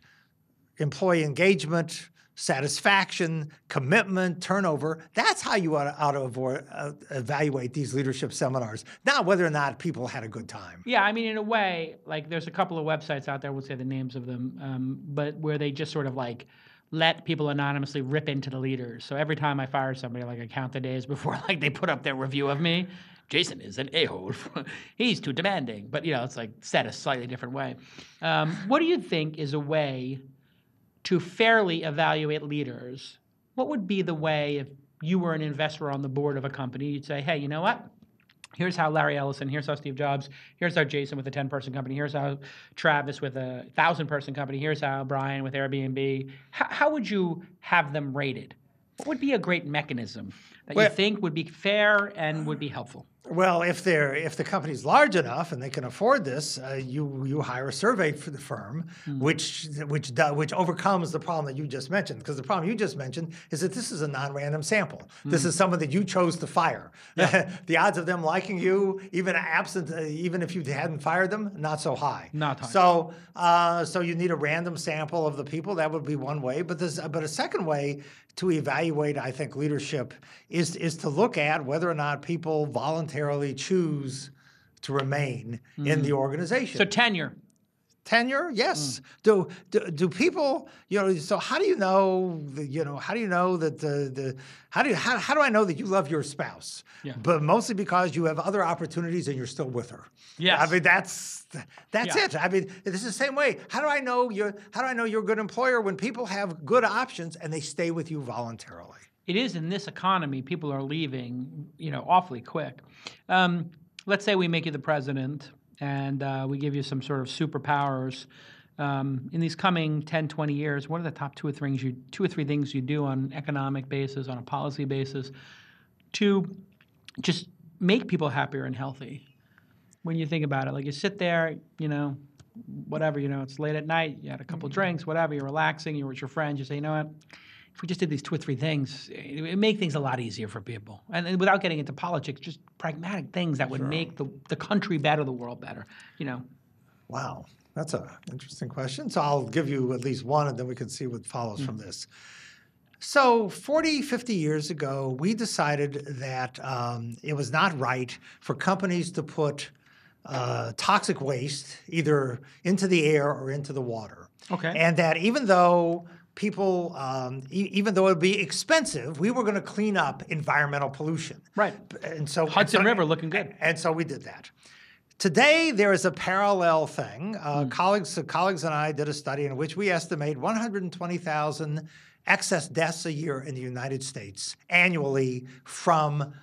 Speaker 4: employee engagement satisfaction commitment turnover that's how you ought to, ought to avoid, uh, evaluate these leadership seminars not whether or not people had a good time
Speaker 2: Yeah, I mean, in a way, like there's a couple of websites out there. We'll say the names of them, um, but where they just sort of like let people anonymously rip into the leaders. So every time I fire somebody, like I count the days before, like they put up their review of me. Jason is an a-hole. He's too demanding. But you know, it's like said a slightly different way. Um, what do you think is a way to fairly evaluate leaders? What would be the way if you were an investor on the board of a company? You'd say, hey, you know what? here's how Larry Ellison, here's how Steve Jobs, here's how Jason with a 10 person company, here's how Travis with a 1,000 person company, here's how Brian with Airbnb. How, how would you have them rated? What would be a great mechanism that
Speaker 4: Well-
Speaker 2: you think would be fair and would be helpful?
Speaker 4: Well, if they're if the company's large enough and they can afford this, uh, you you hire a survey for the firm, which which do, which overcomes the problem that you just mentioned. Because the problem you just mentioned is that this is a non-random sample. This is someone that you chose to fire. the odds of them liking you, even absent, uh, even if you hadn't fired them, not so high.
Speaker 2: Not high.
Speaker 4: So uh, so you need a random sample of the people. That would be one way. But this but a second way to evaluate, I think, leadership is is to look at whether or not people voluntarily choose to remain in mm-hmm. the organization.
Speaker 2: So tenure.
Speaker 4: Tenure? Yes. Do, do do people? You know. So how do you know? The, you know. How do you know that the the how do you how, how do I know that you love your spouse?
Speaker 2: Yeah.
Speaker 4: But mostly because you have other opportunities and you're still with her.
Speaker 2: Yeah.
Speaker 4: I mean that's that's
Speaker 2: Yeah.
Speaker 4: it. I mean this is the same way. How do I know you're how do I know you're a good employer when people have good options and they stay with you voluntarily?
Speaker 2: it is in this economy people are leaving you know awfully quick um, let's say we make you the president and uh, we give you some sort of superpowers um, in these coming 10 20 years what are the top two or three things you two or three things you do on an economic basis on a policy basis to just make people happier and healthy? When you think about it like you sit there you know whatever you know it's late at night you had a couple drinks whatever you're relaxing you're with your friends you say you know what if we just did these two or three things, it would make things a lot easier for people. And, and without getting into politics, just pragmatic things that would make the, the country better, the world better. You know,
Speaker 4: Wow, that's an interesting question. So I'll give you at least one and then we can see what follows from this. So 40, 50 years ago, we decided that um, it was not right for companies to put uh, toxic waste either into the air or into the water.
Speaker 2: Okay.
Speaker 4: And that even though people, um, e- even though it would be expensive, we were going to clean up environmental pollution.
Speaker 2: Right.
Speaker 4: And so
Speaker 2: Hudson
Speaker 4: and so-
Speaker 2: River looking good.
Speaker 4: and so we did that. Today, there is a parallel thing. Uh,
Speaker 2: Hmm.
Speaker 4: Colleagues, colleagues and I did a study in which we estimate 120,000 excess deaths a year in the United States annually from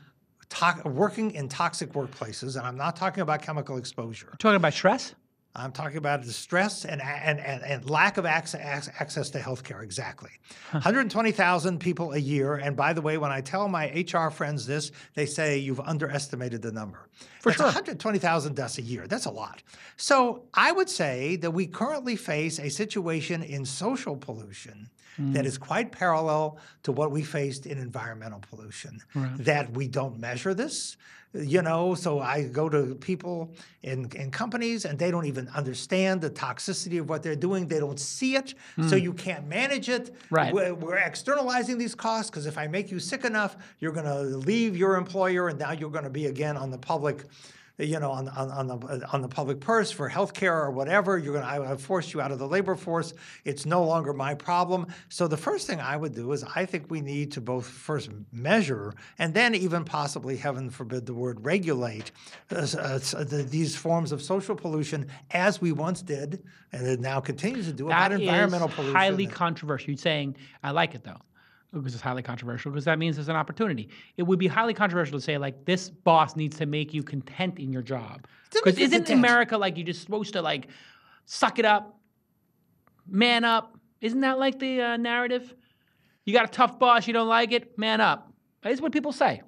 Speaker 4: to- working in toxic workplaces. And I'm not talking about chemical exposure.
Speaker 2: talking about stress.
Speaker 4: I'm talking about distress and, and, and, and lack of access, access to healthcare, exactly. 120,000 people a year. And by the way, when I tell my HR friends this, they say you've underestimated the number.
Speaker 2: For
Speaker 4: That's
Speaker 2: sure.
Speaker 4: 120,000 deaths a year. That's a lot. So I would say that we currently face a situation in social pollution
Speaker 2: Mm.
Speaker 4: that is quite parallel to what we faced in environmental pollution. That we don't measure this. You know, so I go to people in, in companies and they don't even understand the toxicity of what they're doing. They don't see it, so you can't manage it.
Speaker 2: Mm. Right.
Speaker 4: We're, we're externalizing these costs because if I make you sick enough, you're going to leave your employer, and now you're going to be again on the public, you know, on, on, on the on the public purse for healthcare or whatever. You're going to I, forced you out of the labor force. It's no longer my problem. So the first thing I would do is I think we need to both first measure and then even possibly, heaven forbid, the word regulate uh, uh, the, these forms of social pollution as we once did, and it now continues to do about environmental pollution.
Speaker 2: highly controversial. You're saying I like it though, because it's highly controversial. Because that means there's an opportunity. It would be highly controversial to say like this boss needs to make you content in your job. Because isn't. America like you're just supposed to like suck it up, man up? Isn't that like the uh, narrative? You got a tough boss, you don't like it, man up. That's what people say.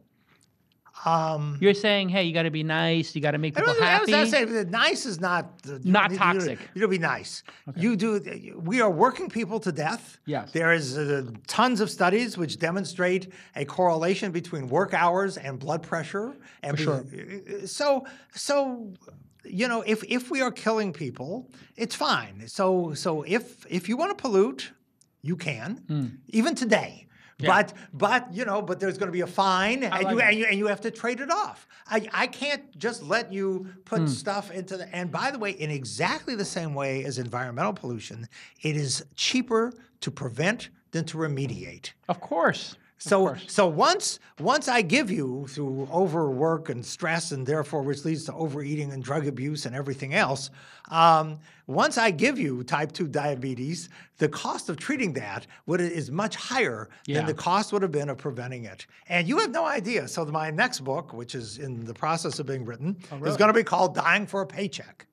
Speaker 4: Um,
Speaker 2: You're saying, hey, you got to be nice, you got to make
Speaker 4: I
Speaker 2: people
Speaker 4: was, I
Speaker 2: happy.
Speaker 4: was gonna say that nice is not you
Speaker 2: Not
Speaker 4: you-
Speaker 2: toxic.
Speaker 4: You, will be nice. You do. We are working people to death.
Speaker 2: Yes.
Speaker 4: There is uh, tons of studies which demonstrate a correlation between work hours and blood pressure. And be-
Speaker 2: sure.
Speaker 4: So so. You know, if, if we are killing people, it's fine. So so if if you want to pollute, you can, even today. But but you know, but there's going to be a fine, and
Speaker 2: like
Speaker 4: you and you and you have to trade it off. I, I can't just let you put
Speaker 2: Hmm.
Speaker 4: stuff into the. And by the way, in exactly the same way as environmental pollution, it is cheaper to prevent than to remediate.
Speaker 2: of course.
Speaker 4: So so once once I give you through overwork and stress and therefore which leads to overeating and drug abuse and everything else, um, once I give you type two diabetes, the cost of treating that would is much higher
Speaker 2: Yeah.
Speaker 4: than the cost would have been of preventing it. And you have no idea. So my next book, which is in the process of being written, is going to be called "Dying for a Paycheck,"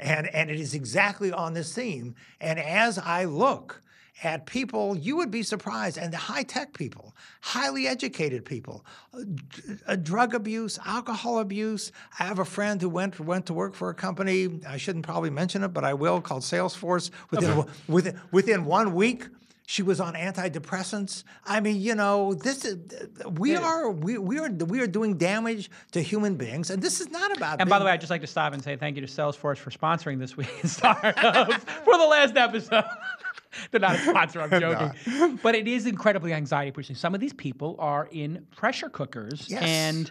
Speaker 4: and and it is exactly on this theme. And as I look at people, you would be surprised, and the high tech people, highly educated people, uh, uh, drug abuse, alcohol abuse. I have a friend who went went to work for a company. I shouldn't probably mention it, but I will. Called Salesforce. Within within within one week. She was on antidepressants. I mean, you know, this is we are we, we are we are doing damage to human beings, and this is not about.
Speaker 2: And by the way, I'd just like to stop and say thank you to Salesforce for sponsoring this week in startups for the last episode. They're not a sponsor, I'm joking. But it is incredibly anxiety producing. Some of these people are in pressure cookers
Speaker 4: Yes.
Speaker 2: and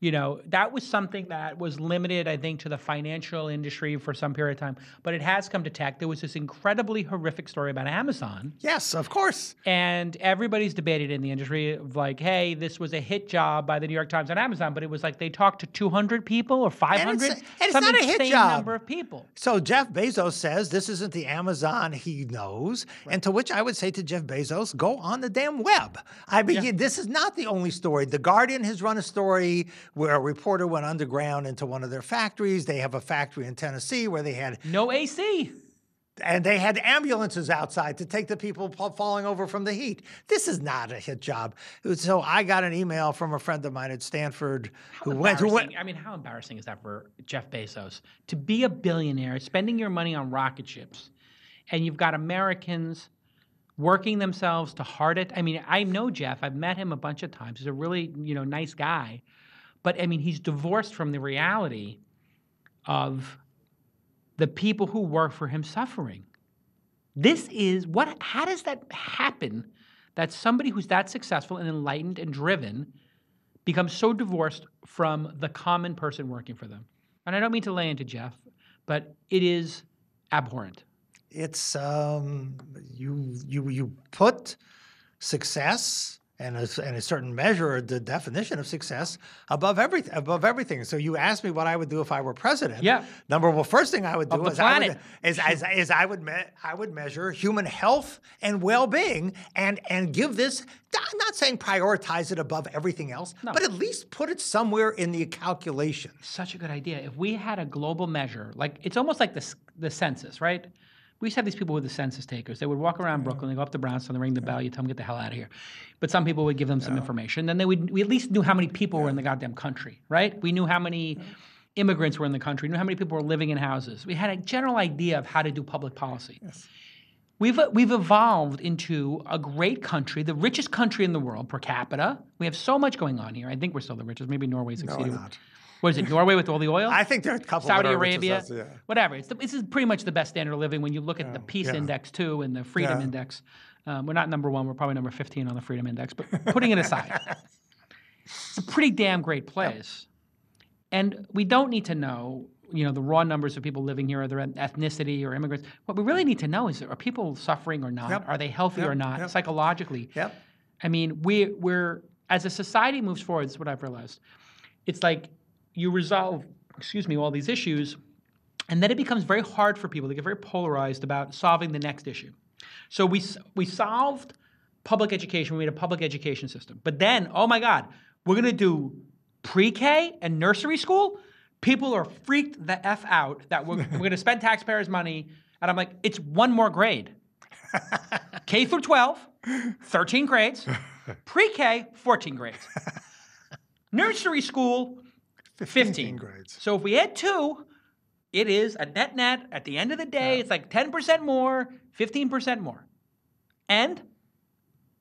Speaker 2: You know, that was something that was limited, I think, to the financial industry for some period of time, but it has come to tech. There was this incredibly horrific story about Amazon,
Speaker 4: Yes, of course.
Speaker 2: and everybody's debated in the industry of like, hey, this was a hit job by the New York Times on Amazon, but it was like they talked to 200 people or 500,
Speaker 5: and it's
Speaker 2: some
Speaker 5: not a hit job.
Speaker 2: number of people.
Speaker 5: So Jeff Bezos says this isn't the Amazon he knows, and to which I would say to Jeff Bezos, go on the damn web. I mean, this is not the only story. The Guardian has run a story where a reporter went underground into one of their factories. They have a factory in Tennessee where they had
Speaker 2: No AC.
Speaker 5: and they had ambulances outside to take the people falling over from the heat. This is not a hit job. So I got an email from a friend of mine at Stanford who went who went
Speaker 2: I mean, how embarrassing is that for Jeff Bezos to be a billionaire, spending your money on rocket ships, and you've got Americans working themselves to heart it. I mean, I know Jeff. I've met him a bunch of times. He's a really, you know, nice guy, but I mean, he's divorced from the reality of the people who work for him suffering. This is what. How does that happen? That somebody who's that successful and enlightened and driven becomes so divorced from the common person working for them. And I don't mean to lay into Jeff, but it is abhorrent.
Speaker 5: it's um, you you you put success and a, and a certain measure, the definition of success above everything. Above everything. So you asked me what I would do if I were president.
Speaker 2: Yeah.
Speaker 5: Number one first thing I would do is, I would, is, is, is I would me, I would measure human health and well-being and and give this. I'm not saying prioritize it above everything else, but at least put it somewhere in the calculation.
Speaker 2: Such a good idea. If we had a global measure, like it's almost like the, the census, right? We used to have these people with the census takers. They would walk around Brooklyn, they go up to Brownstone, they ring the bell, you tell them get the hell out of here. But some people would give them some information. Then they would we at least knew how many people were in the goddamn country, right? We knew how many immigrants were in the country, we knew how many people were living in houses. We had a general idea of how to do public policy. Yes. We've, we've evolved into a great country, the richest country in the world per capita. We have so much going on here. I think we're still the richest. Maybe Norway succeeded.
Speaker 4: not.
Speaker 2: What is it? Norway with all the oil?
Speaker 5: I think there are a couple.
Speaker 2: Saudi
Speaker 5: that are rich as
Speaker 2: Arabia,
Speaker 5: us, yeah.
Speaker 2: whatever. It's the, this is pretty much the best standard of living when you look at the peace
Speaker 4: yeah.
Speaker 2: index too and the freedom
Speaker 4: Yeah.
Speaker 2: index. Um, we're not number one. We're probably number 15 on the freedom index. But putting it aside, it's a pretty damn great place. And we don't need to know, you know, the raw numbers of people living here, or their ethnicity or immigrants. What we really need to know is are people suffering or not?
Speaker 4: Yep.
Speaker 2: Are they healthy or not
Speaker 4: yep.
Speaker 2: psychologically?
Speaker 5: Yep.
Speaker 2: I mean, we, we're, as a society moves forward, this is what I've realized. It's like you resolve, excuse me, all these issues, and then it becomes very hard for people. They get very polarized about solving the next issue. So we, we solved public education, we made a public education system. But then, oh my God, we're going to do pre K and nursery school? People are freaked the F out that we're, we're going to spend taxpayers' money. And I'm like, it's one more grade. K through 12, 13 grades. Pre K, 14 grades. Nursery school, 15.
Speaker 4: grades.
Speaker 2: So if we add two, it is a net net. At the end of the day, it's like 10% more, 15% more. And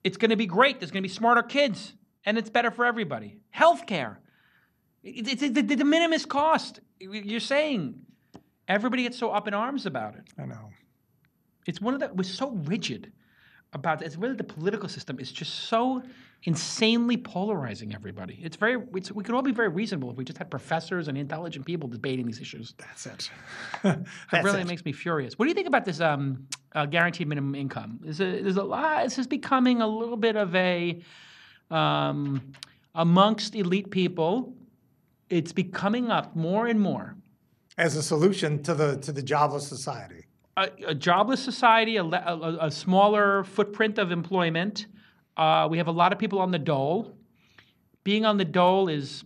Speaker 2: it's going to be great. There's going to be smarter kids, and it's better for everybody. Healthcare. It- It's the, the de minimis cost. You're saying everybody gets so up in arms about it.
Speaker 4: I know.
Speaker 2: It's one of the, we're so rigid about It's really the political system is just so insanely polarizing everybody. It's very, it's, we could all be very reasonable if we just had professors and intelligent people debating these issues.
Speaker 4: That's it.
Speaker 5: That's
Speaker 2: really
Speaker 5: it.
Speaker 2: makes me furious. What do you think about this um, uh, guaranteed minimum income? Is a, there's a lot. This is becoming a little bit of a um, amongst elite people. It's becoming up more and more.
Speaker 4: As a solution to the to the jobless society.
Speaker 2: A, a jobless society, a, a, a smaller footprint of employment. Uh, we have a lot of people on the dole. Being on the dole is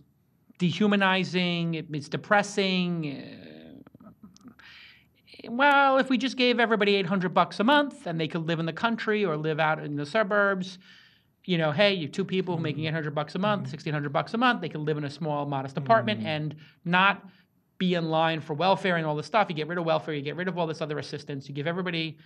Speaker 2: dehumanizing. It, it's depressing. uh, well, if we just gave everybody 800 bucks a month and they could live in the country or live out in the suburbs, you know, hey, you two people making 800 bucks a month, 1600 bucks a month, they could live in a small, modest apartment and not be in line for welfare and all this stuff. You get rid of welfare, you get rid of all this other assistance, you give everybody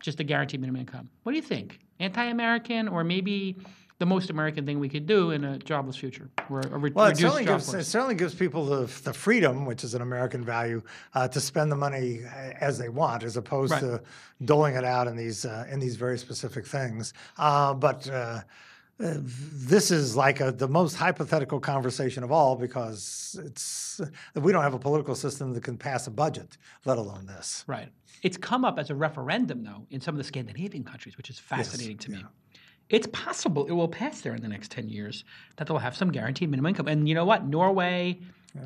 Speaker 2: just a guaranteed minimum income. What do you think? Anti-American or maybe the most American thing we could do in a jobless future, or a re-
Speaker 4: Well, it certainly gives it certainly gives people the, the freedom, which is an American value, uh, to spend the money uh, as they want, as opposed
Speaker 2: Right.
Speaker 4: to doling it out in these uh, in these very specific things. Uh, but uh, this is like a, the most hypothetical conversation of all because it's we don't have a political system that can pass a budget, let alone this.
Speaker 2: Right. It's come up as a referendum, though, in some of the Scandinavian countries, which is fascinating to me. It's possible it will pass there in the next 10 years that they'll have some guaranteed minimum income. And you know what? Norway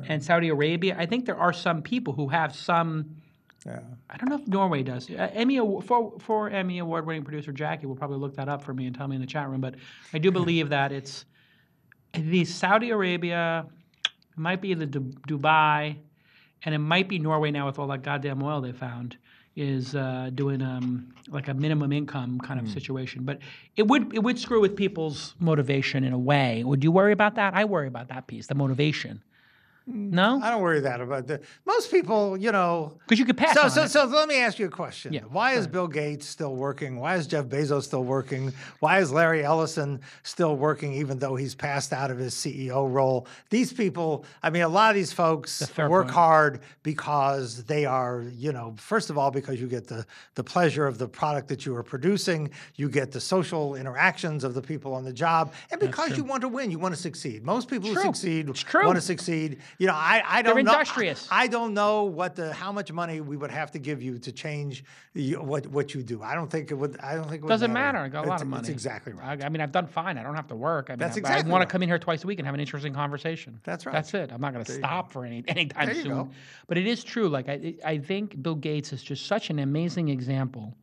Speaker 2: and Saudi Arabia, I think there are some people who have some.
Speaker 4: Yeah.
Speaker 2: I don't know if Norway does. Uh, Emmy for for Emmy award winning producer Jackie will probably look that up for me and tell me in the chat room. But I do believe that it's the Saudi Arabia, it might be the Du- Dubai, and it might be Norway now with all that goddamn oil they found is uh, doing um, like a minimum income kind of situation. But it would it would screw with people's motivation in a way. Would you worry about that? I worry about that piece, the motivation. Mm, no,
Speaker 4: I don't worry that about that. Most people, you know.
Speaker 2: because you could pass
Speaker 4: So, so,
Speaker 2: it.
Speaker 4: so let me ask you a question.
Speaker 2: Yeah,
Speaker 4: Why is. Bill Gates still working? Why is Jeff Bezos still working? Why is Larry Ellison still working, even though he's passed out of his CEO role? These people, I mean, a lot of these folks work
Speaker 2: point.
Speaker 4: hard because they are, you know, first of all, because you get the the pleasure of the product that you are producing, you get the social interactions of the people on the job, and because you want to win, you want to succeed. Most people who succeed
Speaker 2: true.
Speaker 4: want to succeed. You know, I, I don't
Speaker 2: They're
Speaker 4: know.
Speaker 2: industrious.
Speaker 4: I don't know what the how much money we would have to give you to change the, what what you do. I don't think it would. I don't think it would
Speaker 2: Doesn't matter. I got a lot
Speaker 4: It's-
Speaker 2: of money.
Speaker 4: That's exactly right.
Speaker 2: I, I mean, I've done fine. I don't have to work. I mean,
Speaker 4: That's
Speaker 2: I,
Speaker 4: exactly
Speaker 2: I want
Speaker 4: right.
Speaker 2: to come in here twice a week and have an interesting conversation.
Speaker 4: That's right.
Speaker 2: That's it. I'm not going to stop for any anytime
Speaker 4: There you
Speaker 2: soon.
Speaker 4: go.
Speaker 2: But it is true. Like I, I think Bill Gates is just such an amazing example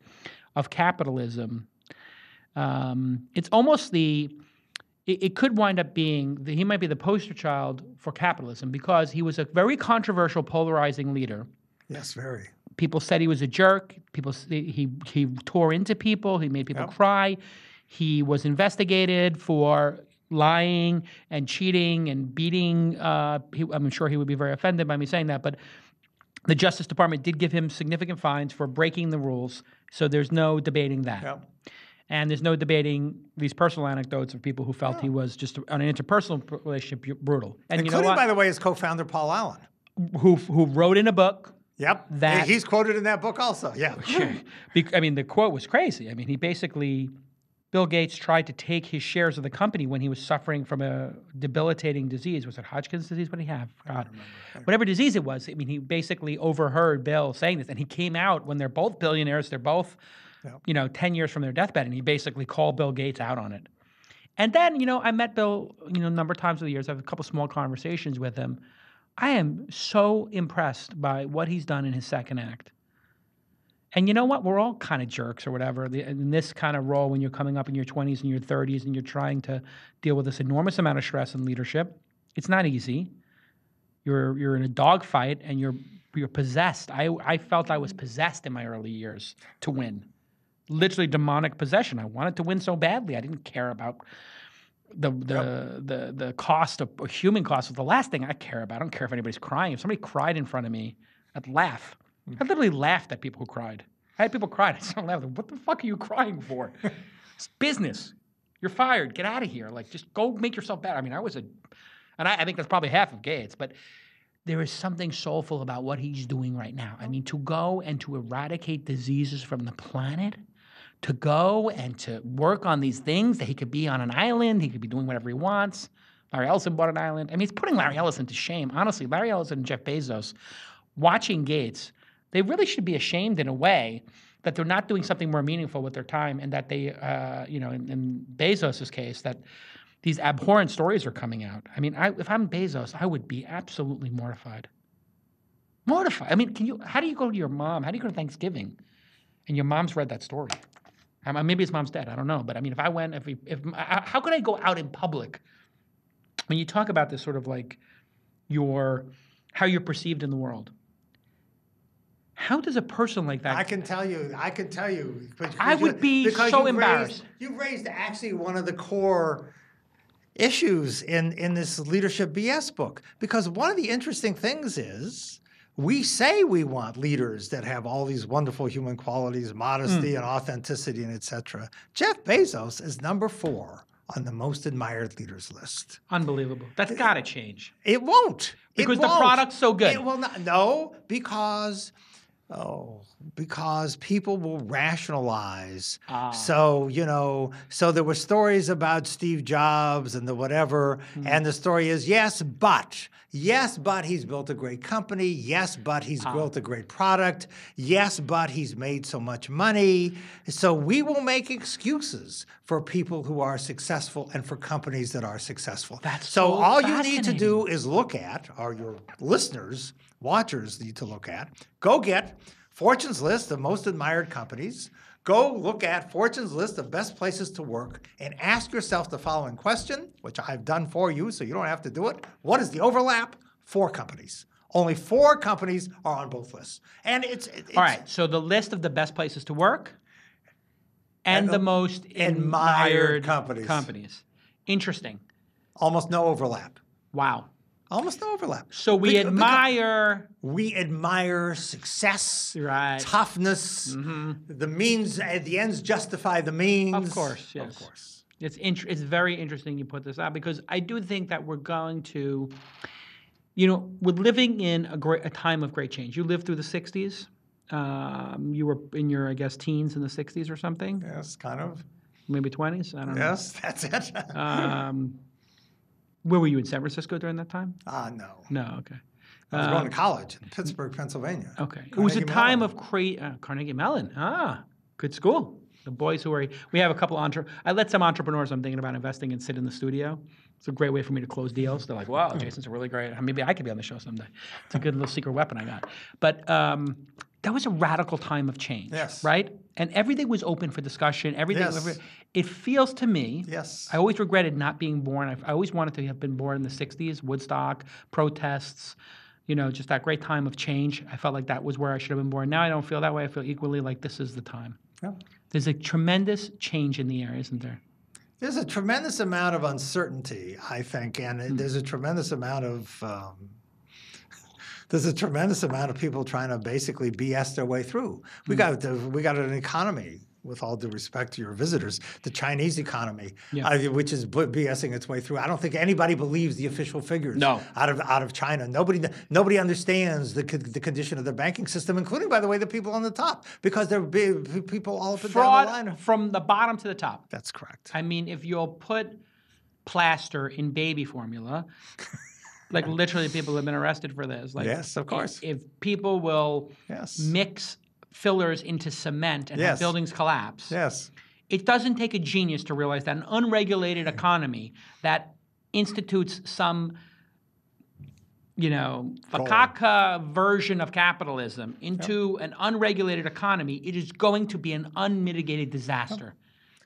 Speaker 2: of capitalism. Um, it's almost the. It, it could wind up being that he might be the poster child for capitalism because he was a very controversial, polarizing leader
Speaker 4: Yes, very.
Speaker 2: people said he was a jerk. People he he tore into people. He made people cry. He was investigated for lying and cheating and beating. Uh, he, I'm sure he would be very offended by me saying that, but the Justice Department did give him significant fines for breaking the rules. So there's no debating that.
Speaker 4: Yeah.
Speaker 2: And there's no debating these personal anecdotes of people who felt he oh. was just on an interpersonal relationship brutal. And you know
Speaker 4: Including, by the way, his co-founder Paul Allen.
Speaker 2: who who wrote in a book
Speaker 4: Yep.
Speaker 2: That-
Speaker 4: he's quoted in that book also. Yeah.
Speaker 2: I mean, the quote was crazy. I mean, he basically, Bill Gates tried to take his shares of the company when he was suffering from a debilitating disease. Was it Hodgkin's disease? What did he have? God. Whatever disease it was. I mean, he basically overheard Bill saying this, and he came out when they're both billionaires. They're both, you know, ten years from their deathbed, and he basically called Bill Gates out on it. And then, you know, I met Bill, you know, a number of times over the years. I have a couple small conversations with him. I am so impressed by what he's done in his second act. And you know what? We're all kind of jerks or whatever. In this kind of role, when you're coming up in your 20s and your 30s and you're trying to deal with this enormous amount of stress and leadership, it's not easy. You're you're in a dogfight and you're you're possessed. I I felt I was possessed in my early years to win, literally demonic possession. I wanted to win so badly. I didn't care about the the the the cost of human cost was the last thing I care about. I don't care if anybody's crying. If somebody cried in front of me, I'd laugh. Mm. I literally laughed at people who cried. I had people cried. I started laughing. What the fuck are you crying for? it's business. You're fired. Get out of here. Like just go make yourself better. I mean, I was a, and I, I think that's probably half of Gates, but there is something soulful about what he's doing right now. I mean, to go and to eradicate diseases from the planet, to go and to work on these things that he could be on an island, he could be doing whatever he wants. Larry Ellison bought an island. I mean, it's putting Larry Ellison to shame. Honestly, Larry Ellison and Jeff Bezos, watching Gates, they really should be ashamed in a way that they're not doing something more meaningful with their time, and that they, uh, you know, in, in Bezos' case, that these abhorrent stories are coming out. I mean, I, if I'm Bezos, I would be absolutely mortified. Mortified. I mean, can you? How do you go to your mom? How do you go to Thanksgiving, and your mom's read that story? Maybe his mom's dead. I don't know. But I mean, if I went, if we, if how could I go out in public? When you talk about this sort of like your how you're perceived in the world, how does a person like that?
Speaker 4: I can tell you. I can tell you.
Speaker 2: I
Speaker 4: you-
Speaker 2: would be so embarrassed.
Speaker 4: Raised, you've raised actually one of the core issues in in this leadership BS book because one of the interesting things is we say we want leaders that have all these wonderful human qualities, modesty
Speaker 2: Hmm.
Speaker 4: and authenticity and etc. Jeff Bezos is number 4 on the most admired leaders list.
Speaker 2: Unbelievable. That's got to change.
Speaker 4: It won't. It
Speaker 2: Because the
Speaker 4: won't.
Speaker 2: product's so good.
Speaker 4: It will not. No, because Oh, because people will rationalize.
Speaker 2: Ah.
Speaker 4: So, you know, so there were stories about Steve Jobs and the whatever,
Speaker 2: Hmm.
Speaker 4: and the story is yes, but. Yes, but he's built a great company. Yes, but he's
Speaker 2: Ah.
Speaker 4: built a great product. Yes, but he's made so much money. So we will make excuses for people who are successful and for companies that are successful.
Speaker 2: That's
Speaker 4: so
Speaker 2: so
Speaker 4: all you need to do is look at, or your listeners, watchers need to look at, go get Fortune's list of most admired companies. Go look at Fortune's list of best places to work and ask yourself the following question, which I've done for you so you don't have to do it. What is the overlap? Four companies. Only four companies are on both lists. And it's, it's
Speaker 2: All right. So the list of the best places to work and,
Speaker 4: And
Speaker 2: the most
Speaker 4: admired
Speaker 2: admired
Speaker 4: companies.
Speaker 2: Companies. Interesting.
Speaker 4: almost no overlap.
Speaker 2: Wow.
Speaker 4: Almost no overlap.
Speaker 2: So we admire.
Speaker 4: we admire success,
Speaker 2: Right.
Speaker 4: toughness. The means, uh, the ends justify the means.
Speaker 2: Of course, yes.
Speaker 4: Of course.
Speaker 2: It's int- it's very interesting you put this out because I do think that we're going to, you know, we're living in a great a time of great change. You lived through the '60s. Um, you were in your, I guess, teens in the '60s or something,
Speaker 4: Yes, kind of.
Speaker 2: maybe 20s. I don't know.
Speaker 4: Yes, that's it.
Speaker 2: Um, where were you in San Francisco during that time?
Speaker 4: Ah, no.
Speaker 2: No, okay.
Speaker 4: I was
Speaker 2: Uh,
Speaker 4: going to college in Pittsburgh, Pennsylvania.
Speaker 2: Okay. it was a time
Speaker 4: Mellon.
Speaker 2: of cra- uh, Carnegie Mellon. Ah, good school. The boys who are, we have a couple entre- I let some entrepreneurs I'm thinking about investing in sit in the studio. It's a great way for me to close deals. They're like, wow, Jason's a really great, maybe I could be on the show someday. It's a good little secret weapon I got. But um, that was a radical time of change.
Speaker 4: Yes.
Speaker 2: Right? And everything was open for discussion. Everything,
Speaker 4: Yes.
Speaker 2: it feels to me,
Speaker 4: Yes.
Speaker 2: I always regretted not being born. I, I always wanted to have been born in the 60s, Woodstock, protests, you know, just that great time of change. I felt like that was where I should have been born. Now I don't feel that way. I feel equally like this is the time.
Speaker 4: Yeah.
Speaker 2: There's a tremendous change in the air, isn't there?
Speaker 4: There's a tremendous amount of uncertainty, I think, and
Speaker 2: Hmm.
Speaker 4: there's a tremendous amount of um, there's a tremendous amount of people trying to basically BS their way through. We
Speaker 2: Hmm.
Speaker 4: got the, we got an economy. With all due respect to your visitors, the Chinese economy,
Speaker 2: Yeah.
Speaker 4: uh, which is b- BSing its way through. I don't think anybody believes the official figures
Speaker 2: No.
Speaker 4: out of out of China. Nobody nobody understands the the condition of their banking system, including, by the way, the people on the top, because they're big people all up and down the
Speaker 2: Fraud
Speaker 4: line.
Speaker 2: from the bottom to the top.
Speaker 4: That's correct.
Speaker 2: I mean, if you'll put plaster in baby formula, like literally people have been arrested for this. Like,
Speaker 4: Yes, of course.
Speaker 2: If, people will
Speaker 4: Yes.
Speaker 2: mix fillers into cement and have buildings collapse,
Speaker 4: Yes.
Speaker 2: it doesn't take a genius to realize that an unregulated economy that institutes some you know fakaka version of capitalism into an unregulated economy it is going to be an unmitigated disaster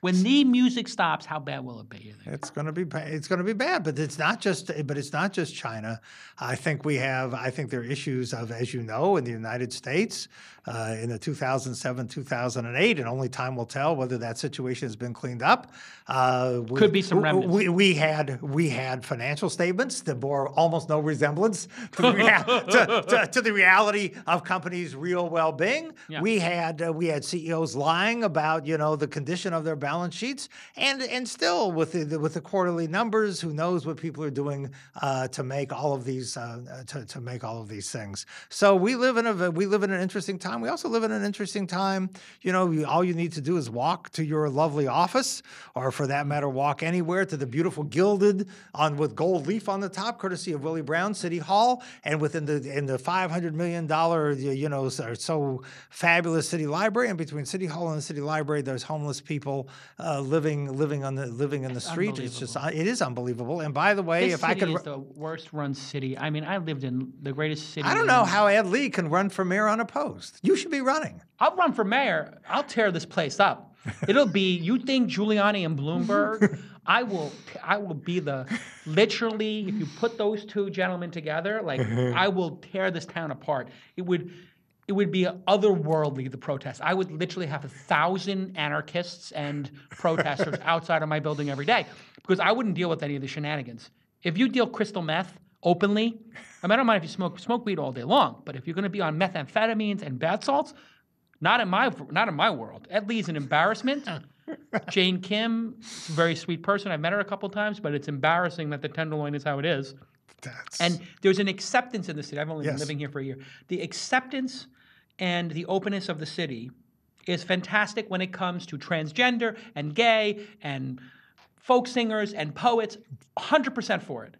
Speaker 2: when the music stops how bad will it be you think?
Speaker 4: It's going to be it's going to be bad, but it's not just but it's not just China. I think we have I think there are issues of as you know in the United States uh, in the 2007 2008 and only time will tell whether that situation has been cleaned up. Uh, we,
Speaker 2: Could be some remnants.
Speaker 4: We, we had we had financial statements that bore almost no resemblance to the, rea- to, to, to the reality of companies' real well-being.
Speaker 2: Yeah.
Speaker 4: We had uh, we had CEOs lying about you know the condition of their balance sheets, and and still with the with the quarterly numbers, who knows what people are doing uh, to make all of these uh, to, to make all of these things. So we live in a we live in an interesting time. We also live in an interesting time. You know, you, all you need to do is walk to your lovely office, or for that matter, walk anywhere to the beautiful gilded on with gold leaf on the top, courtesy of Willie Brown City Hall, and within the in the five hundred million dollar you know so fabulous city library, and between City Hall and the city library, there's homeless people uh, living living on the living in the street. It's just it is unbelievable. And by the way,
Speaker 2: this
Speaker 4: if I could.
Speaker 2: is the worst run city i mean i lived in the greatest city
Speaker 4: I don't know how Ed Lee can run for mayor unopposed. You should be running.
Speaker 2: I'll run for mayor. I'll tear this place up. It'll be you think Giuliani and Bloomberg. I will. I will be the literally. If you put those two gentlemen together, like I will tear this town apart. It would. It would be otherworldly. The protest. I would literally have a thousand anarchists and protesters outside of my building every day because I wouldn't deal with any of the shenanigans. If you deal crystal meth openly, I mean, I don't mind if you smoke smoke weed all day long, but if you're going to be on methamphetamines and bath salts, not in my not in my world. Ed Lee's an embarrassment. Jane Kim, very sweet person. I've met her a couple times, but it's embarrassing that the Tenderloin is how it is.
Speaker 4: That's,
Speaker 2: And there's an acceptance in the city. I've only been living here for a year. The acceptance and the openness of the city is fantastic when it comes to transgender and gay and folk singers and poets. 100% for it,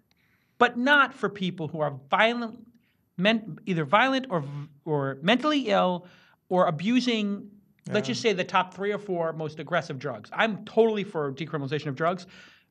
Speaker 2: but not for people who are violent, men, either violent or or mentally ill or abusing. Let's just say the top three or four most aggressive drugs. I'm totally for decriminalization of drugs.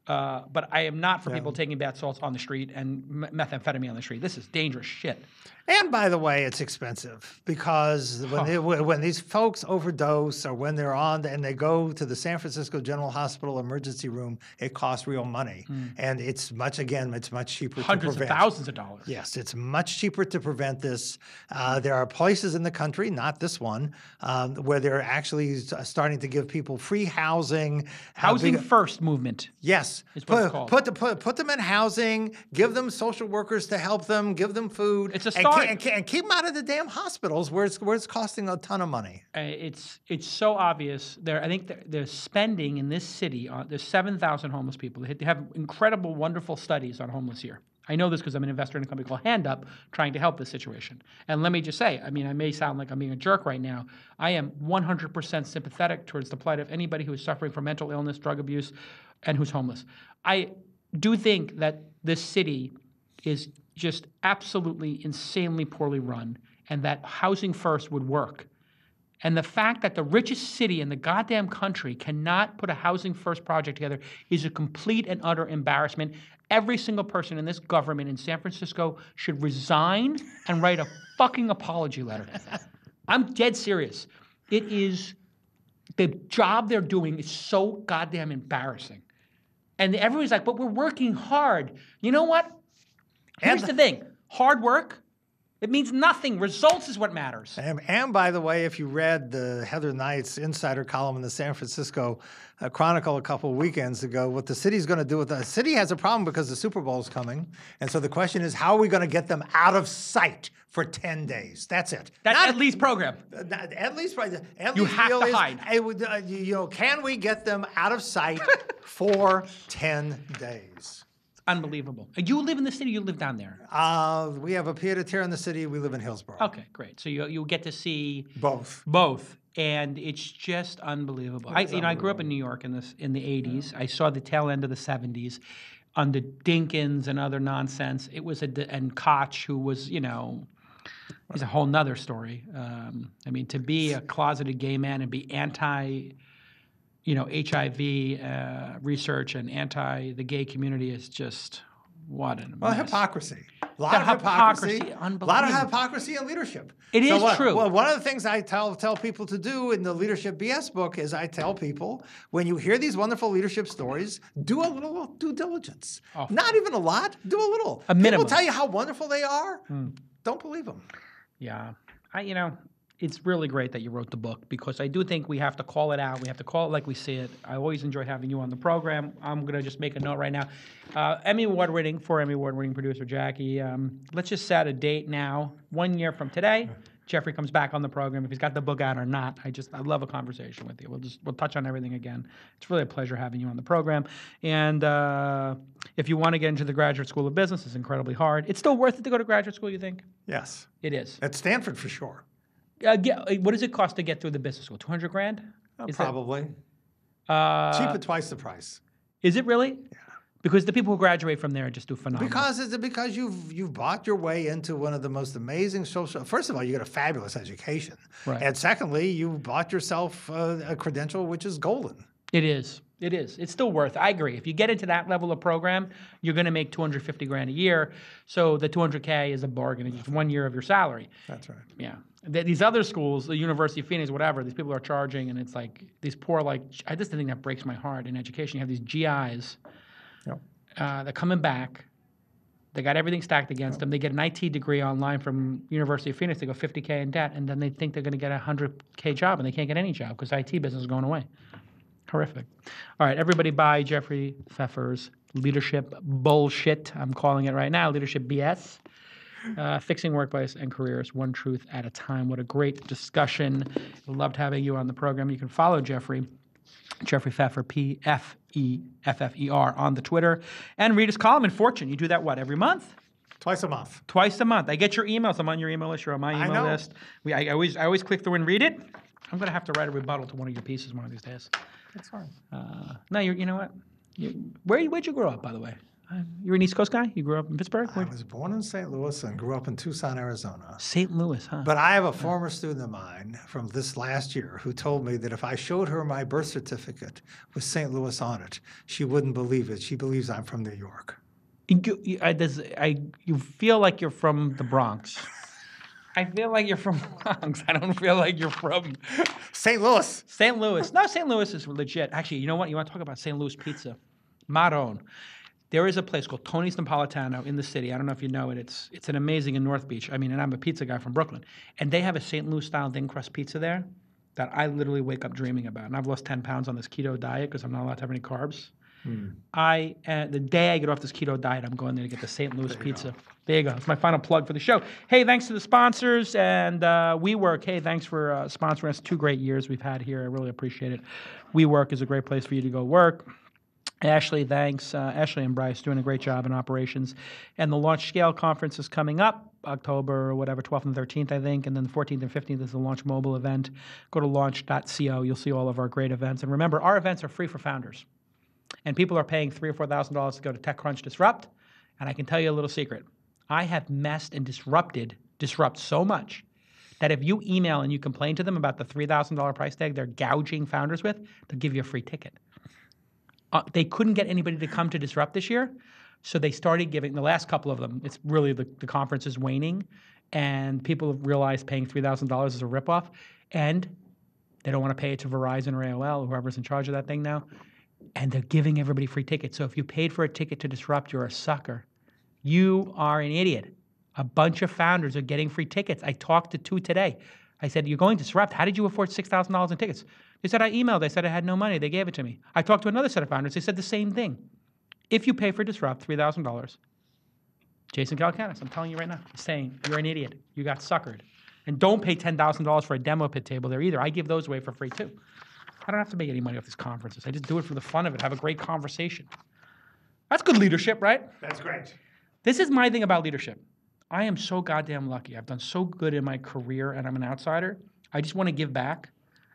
Speaker 2: Uh, but I am not for people taking bath salts on the street and me- methamphetamine on the street. This is dangerous shit.
Speaker 4: And by the way, it's expensive because when, they, when these folks overdose or when they're on and they go to the San Francisco General Hospital emergency room, it costs real money. And it's much, again, it's much cheaper.
Speaker 2: Hundreds of thousands of dollars.
Speaker 4: Yes, it's much cheaper to prevent this. Uh, there are places in the country, not this one, um, where they're actually starting to give people free housing.
Speaker 2: Housing
Speaker 4: big-
Speaker 2: first movement.
Speaker 4: Yes,
Speaker 2: is what it's
Speaker 4: put,
Speaker 2: called.
Speaker 4: put, the, put put them in housing. Give them social workers to help them. Give them food.
Speaker 2: It's a
Speaker 4: and And, and keep them out of the damn hospitals where it's where it's costing a ton of money.
Speaker 2: Uh, it's it's so obvious. There, I think they're, they're spending in this city. On, there's seven thousand homeless people. They have incredible, wonderful studies on homeless here. I know this because I'm an investor in a company called Hand Up, trying to help this situation. And let me just say, I mean, I may sound like I'm being a jerk right now. I am 100% sympathetic towards the plight of anybody who is suffering from mental illness, drug abuse, and who's homeless. I do think that this city is just absolutely insanely poorly run, and that housing first would work. And the fact that the richest city in the goddamn country cannot put a housing first project together is a complete and utter embarrassment. Every single person in this government in San Francisco should resign and write a fucking apology letter. I'm dead serious. It is the job they're doing is so goddamn embarrassing. And everybody's like, but we're working hard. You know what? Here's the thing hard work, it means nothing. Results is what matters.
Speaker 4: And, and by the way, if you read the Heather Knight's insider column in the San Francisco uh, Chronicle a couple of weekends ago, what the city's going to do with the city has a problem because the Super Bowl is coming, and so the question is, how are we going to get them out of sight for ten days? That's it.
Speaker 2: That's
Speaker 4: Not-
Speaker 2: at least program.
Speaker 4: Uh, not- At least, at
Speaker 2: You
Speaker 4: least
Speaker 2: have to
Speaker 4: is-
Speaker 2: hide.
Speaker 4: Would, uh, you you know, can we get them out of sight for ten days?
Speaker 2: Unbelievable. You live in the city, you live down there.
Speaker 4: Uh, we have a pied a terre in the city. We live in Hillsborough.
Speaker 2: Okay, great. So you you get to see
Speaker 4: Both.
Speaker 2: both, and it's just unbelievable. I you know I grew up in New York in this in the '80s. I saw the tail end of the '70s under Dinkins and other nonsense. It was a and Koch who was you know. He's a whole nother story. Um, I mean, to be a closeted gay man and be anti, you know, HIV uh, research and anti the gay community is just what an
Speaker 4: Well,
Speaker 2: mess.
Speaker 4: hypocrisy. A lot
Speaker 2: The
Speaker 4: of hypocrisy.
Speaker 2: hypocrisy,
Speaker 4: A lot of hypocrisy in leadership.
Speaker 2: It
Speaker 4: so
Speaker 2: is
Speaker 4: what-
Speaker 2: true.
Speaker 4: Well, one of the things I tell tell people to do in the leadership BS book is I tell people when you hear these wonderful leadership stories, do a little due diligence. Not even a lot. Do a little.
Speaker 2: A minimum.
Speaker 4: People tell you how wonderful they are. Don't believe them.
Speaker 2: Yeah, I you know, it's really great that you wrote the book because I do think we have to call it out. We have to call it like we see it. I always enjoy having you on the program. I'm gonna just make a note right now. Uh, Emmy Award winning, for Emmy Award winning producer Jackie. Um, let's just set a date now. One year from today, Jeffrey comes back on the program. If he's got the book out or not, I just I love a conversation with you. We'll just we'll touch on everything again. It's really a pleasure having you on the program. And uh, if you want to get into the graduate school of business, it's incredibly hard. It's still worth it to go to graduate school. You think?
Speaker 4: Yes.
Speaker 2: It is.
Speaker 4: At Stanford for sure.
Speaker 2: Uh, get, what does it cost to get through the business school? Two hundred grand?
Speaker 4: Uh,
Speaker 2: Is that-
Speaker 4: probably.
Speaker 2: uh,
Speaker 4: Cheap at twice the price.
Speaker 2: Is it really? Yeah. Because the people who graduate from there just do phenomenal.
Speaker 4: Because it's because you've you've bought your way into one of the most amazing social. First of all, you get a fabulous education,
Speaker 2: Right.
Speaker 4: and secondly, you bought yourself uh, a credential which is golden.
Speaker 2: it is. It is. It's still worth. I agree. If you get into that level of program, you're going to make 250 grand a year. So the 200k is a bargain. It's just one year of your salary.
Speaker 4: That's right.
Speaker 2: Yeah. Th- These other schools, the University of Phoenix, whatever, these people are charging, and it's like these poor, like, I just think that breaks my heart in education. You have these GIs
Speaker 4: Yep.
Speaker 2: uh, they're coming back. They got everything stacked against them. They get an IT degree online from University of Phoenix. They go 50k in debt, and then they think they're going to get a 100k job, and they can't get any job because IT business is going away. Horrific. All right, everybody, buy Jeffrey Pfeffer's Leadership Bullshit. I'm calling it right now. Leadership BS. Uh, fixing workplace and careers, one truth at a time. What a great discussion. Loved having you on the program. You can follow Jeffrey Jeffrey Pfeffer, P F E F F E R, on the Twitter, and read his column in Fortune. You do that what every month?
Speaker 4: Twice a month.
Speaker 2: Twice a month. I get your emails. I'm on your email list. You're on my
Speaker 4: I
Speaker 2: email
Speaker 4: know.
Speaker 2: list. We, I, I always, I always click through and read it. I'm gonna have to write a rebuttal to one of your pieces one of these days.
Speaker 4: That's fine.
Speaker 2: Uh, no, you you know what? You, where where'd you grow up, by the way? Uh, You're an East Coast guy. You grew up in Pittsburgh.
Speaker 4: I
Speaker 2: Where-
Speaker 4: was born in St. Louis and grew up in Tucson, Arizona.
Speaker 2: St. Louis, huh?
Speaker 4: But I have a former student of mine from this last year who told me that if I showed her my birth certificate with St. Louis on it, she wouldn't believe it. She believes I'm from New York.
Speaker 2: You, you, I, does, I, you feel like you're from the Bronx. I feel like you're from Bronx. I don't feel like you're from
Speaker 4: St. Louis.
Speaker 2: St. Louis. No, St. Louis is legit. Actually, you know what? You want to talk about St. Louis pizza? Maron. There is a place called Tony's Napolitano in the city. I don't know if you know it. It's it's an amazing in North Beach. I mean, and I'm a pizza guy from Brooklyn, and they have a St. Louis style thin crust pizza there that I literally wake up dreaming about. And I've lost 10 pounds on this keto diet because I'm not allowed to have any carbs. I uh, the day I get off this keto diet, I'm going there to get the St. Louis pizza. There you go. It's my final plug for the show. Hey, thanks to the sponsors and uh, WeWork. Hey, thanks for uh, sponsoring us. Two great years we've had here. I really appreciate it. WeWork is a great place for you to go work. Ashley, thanks. Uh, Ashley and Bryce doing a great job in operations. And the Launch Scale Conference is coming up October, whatever, 12th and 13th, I think. And then the 14th and 15th is the Launch Mobile event. Go to launch.co. You'll see all of our great events. And remember, our events are free for founders. And people are paying three or four thousand dollars to go to TechCrunch Disrupt. And I can tell you a little secret. I have messed and disrupted Disrupt so much that if you email and you complain to them about the $3,000 price tag they're gouging founders with, they'll give you a free ticket uh, they couldn't get anybody to come to disrupt this year so they started giving the last couple of them it's really the, the conference is waning and people have realized paying $3000 is a ripoff and they don't want to pay it to verizon or aol whoever's in charge of that thing now and they're giving everybody free tickets. So if you paid for a ticket to disrupt you're a sucker. You are an idiot. A bunch of founders are getting free tickets. I talked to two today I said, You're going to disrupt. How did you afford $6,000 in tickets? They said, I emailed. They said I had no money. They gave it to me. I talked to another set of founders. They said the same thing. If you pay for Disrupt, $3,000, Jason Calacanis, I'm telling you right now, he's saying, You're an idiot. You got suckered. And don't pay $10,000 for a demo pit table there either. I give those away for free too. I don't have to make any money off these conferences. I just do it for the fun of it, have a great conversation. That's good leadership, right?
Speaker 4: That's great.
Speaker 2: This is my thing about leadership. I am so goddamn lucky. I've done so good in my career and I'm an outsider. I just want to give back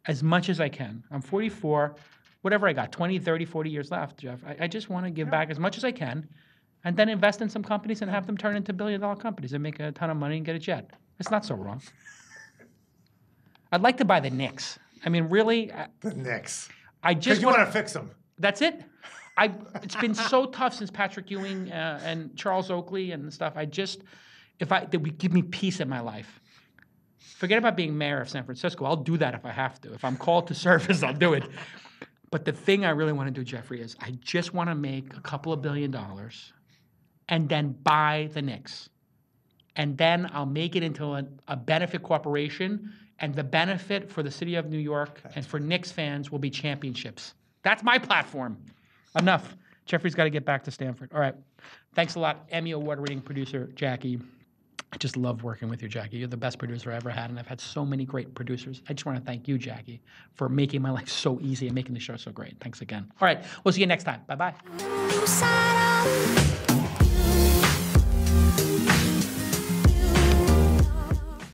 Speaker 2: as much as I can. I'm 44, whatever I got, 20, 30, 40 years left, Jeff. I, I just want to give back as much as I can and then invest in some companies and have them turn into billion dollar companies and make a ton of money and get a jet. It's not so wrong. I'd like to buy the Knicks. I mean, really, I,
Speaker 4: The Knicks.
Speaker 2: I
Speaker 4: Because
Speaker 2: just
Speaker 4: you
Speaker 2: want
Speaker 4: want to fix them.
Speaker 2: that's it. I it's been so tough since Patrick Ewing uh, and Charles Oakley and stuff. I just if I that would give me peace in my life. Forget about being mayor of San Francisco. I'll do that if I have to. If I'm called to service, I'll do it. But the thing I really want to do, Jeffrey, is I just want to make a couple of billion dollars and then buy the Knicks. And then I'll make it into a, a benefit corporation. And the benefit for the city of New York and for Knicks fans will be championships. That's my platform. Enough. Jeffrey's got to get back to Stanford. All right. Thanks a lot, Emmy Award winning producer Jackie. I just love working with you, Jackie. You're the best producer I ever had, and I've had so many great producers. I just want to thank you, Jackie, for making my life so easy and making the show so great. Thanks again. All right, we'll see you next time. Bye bye.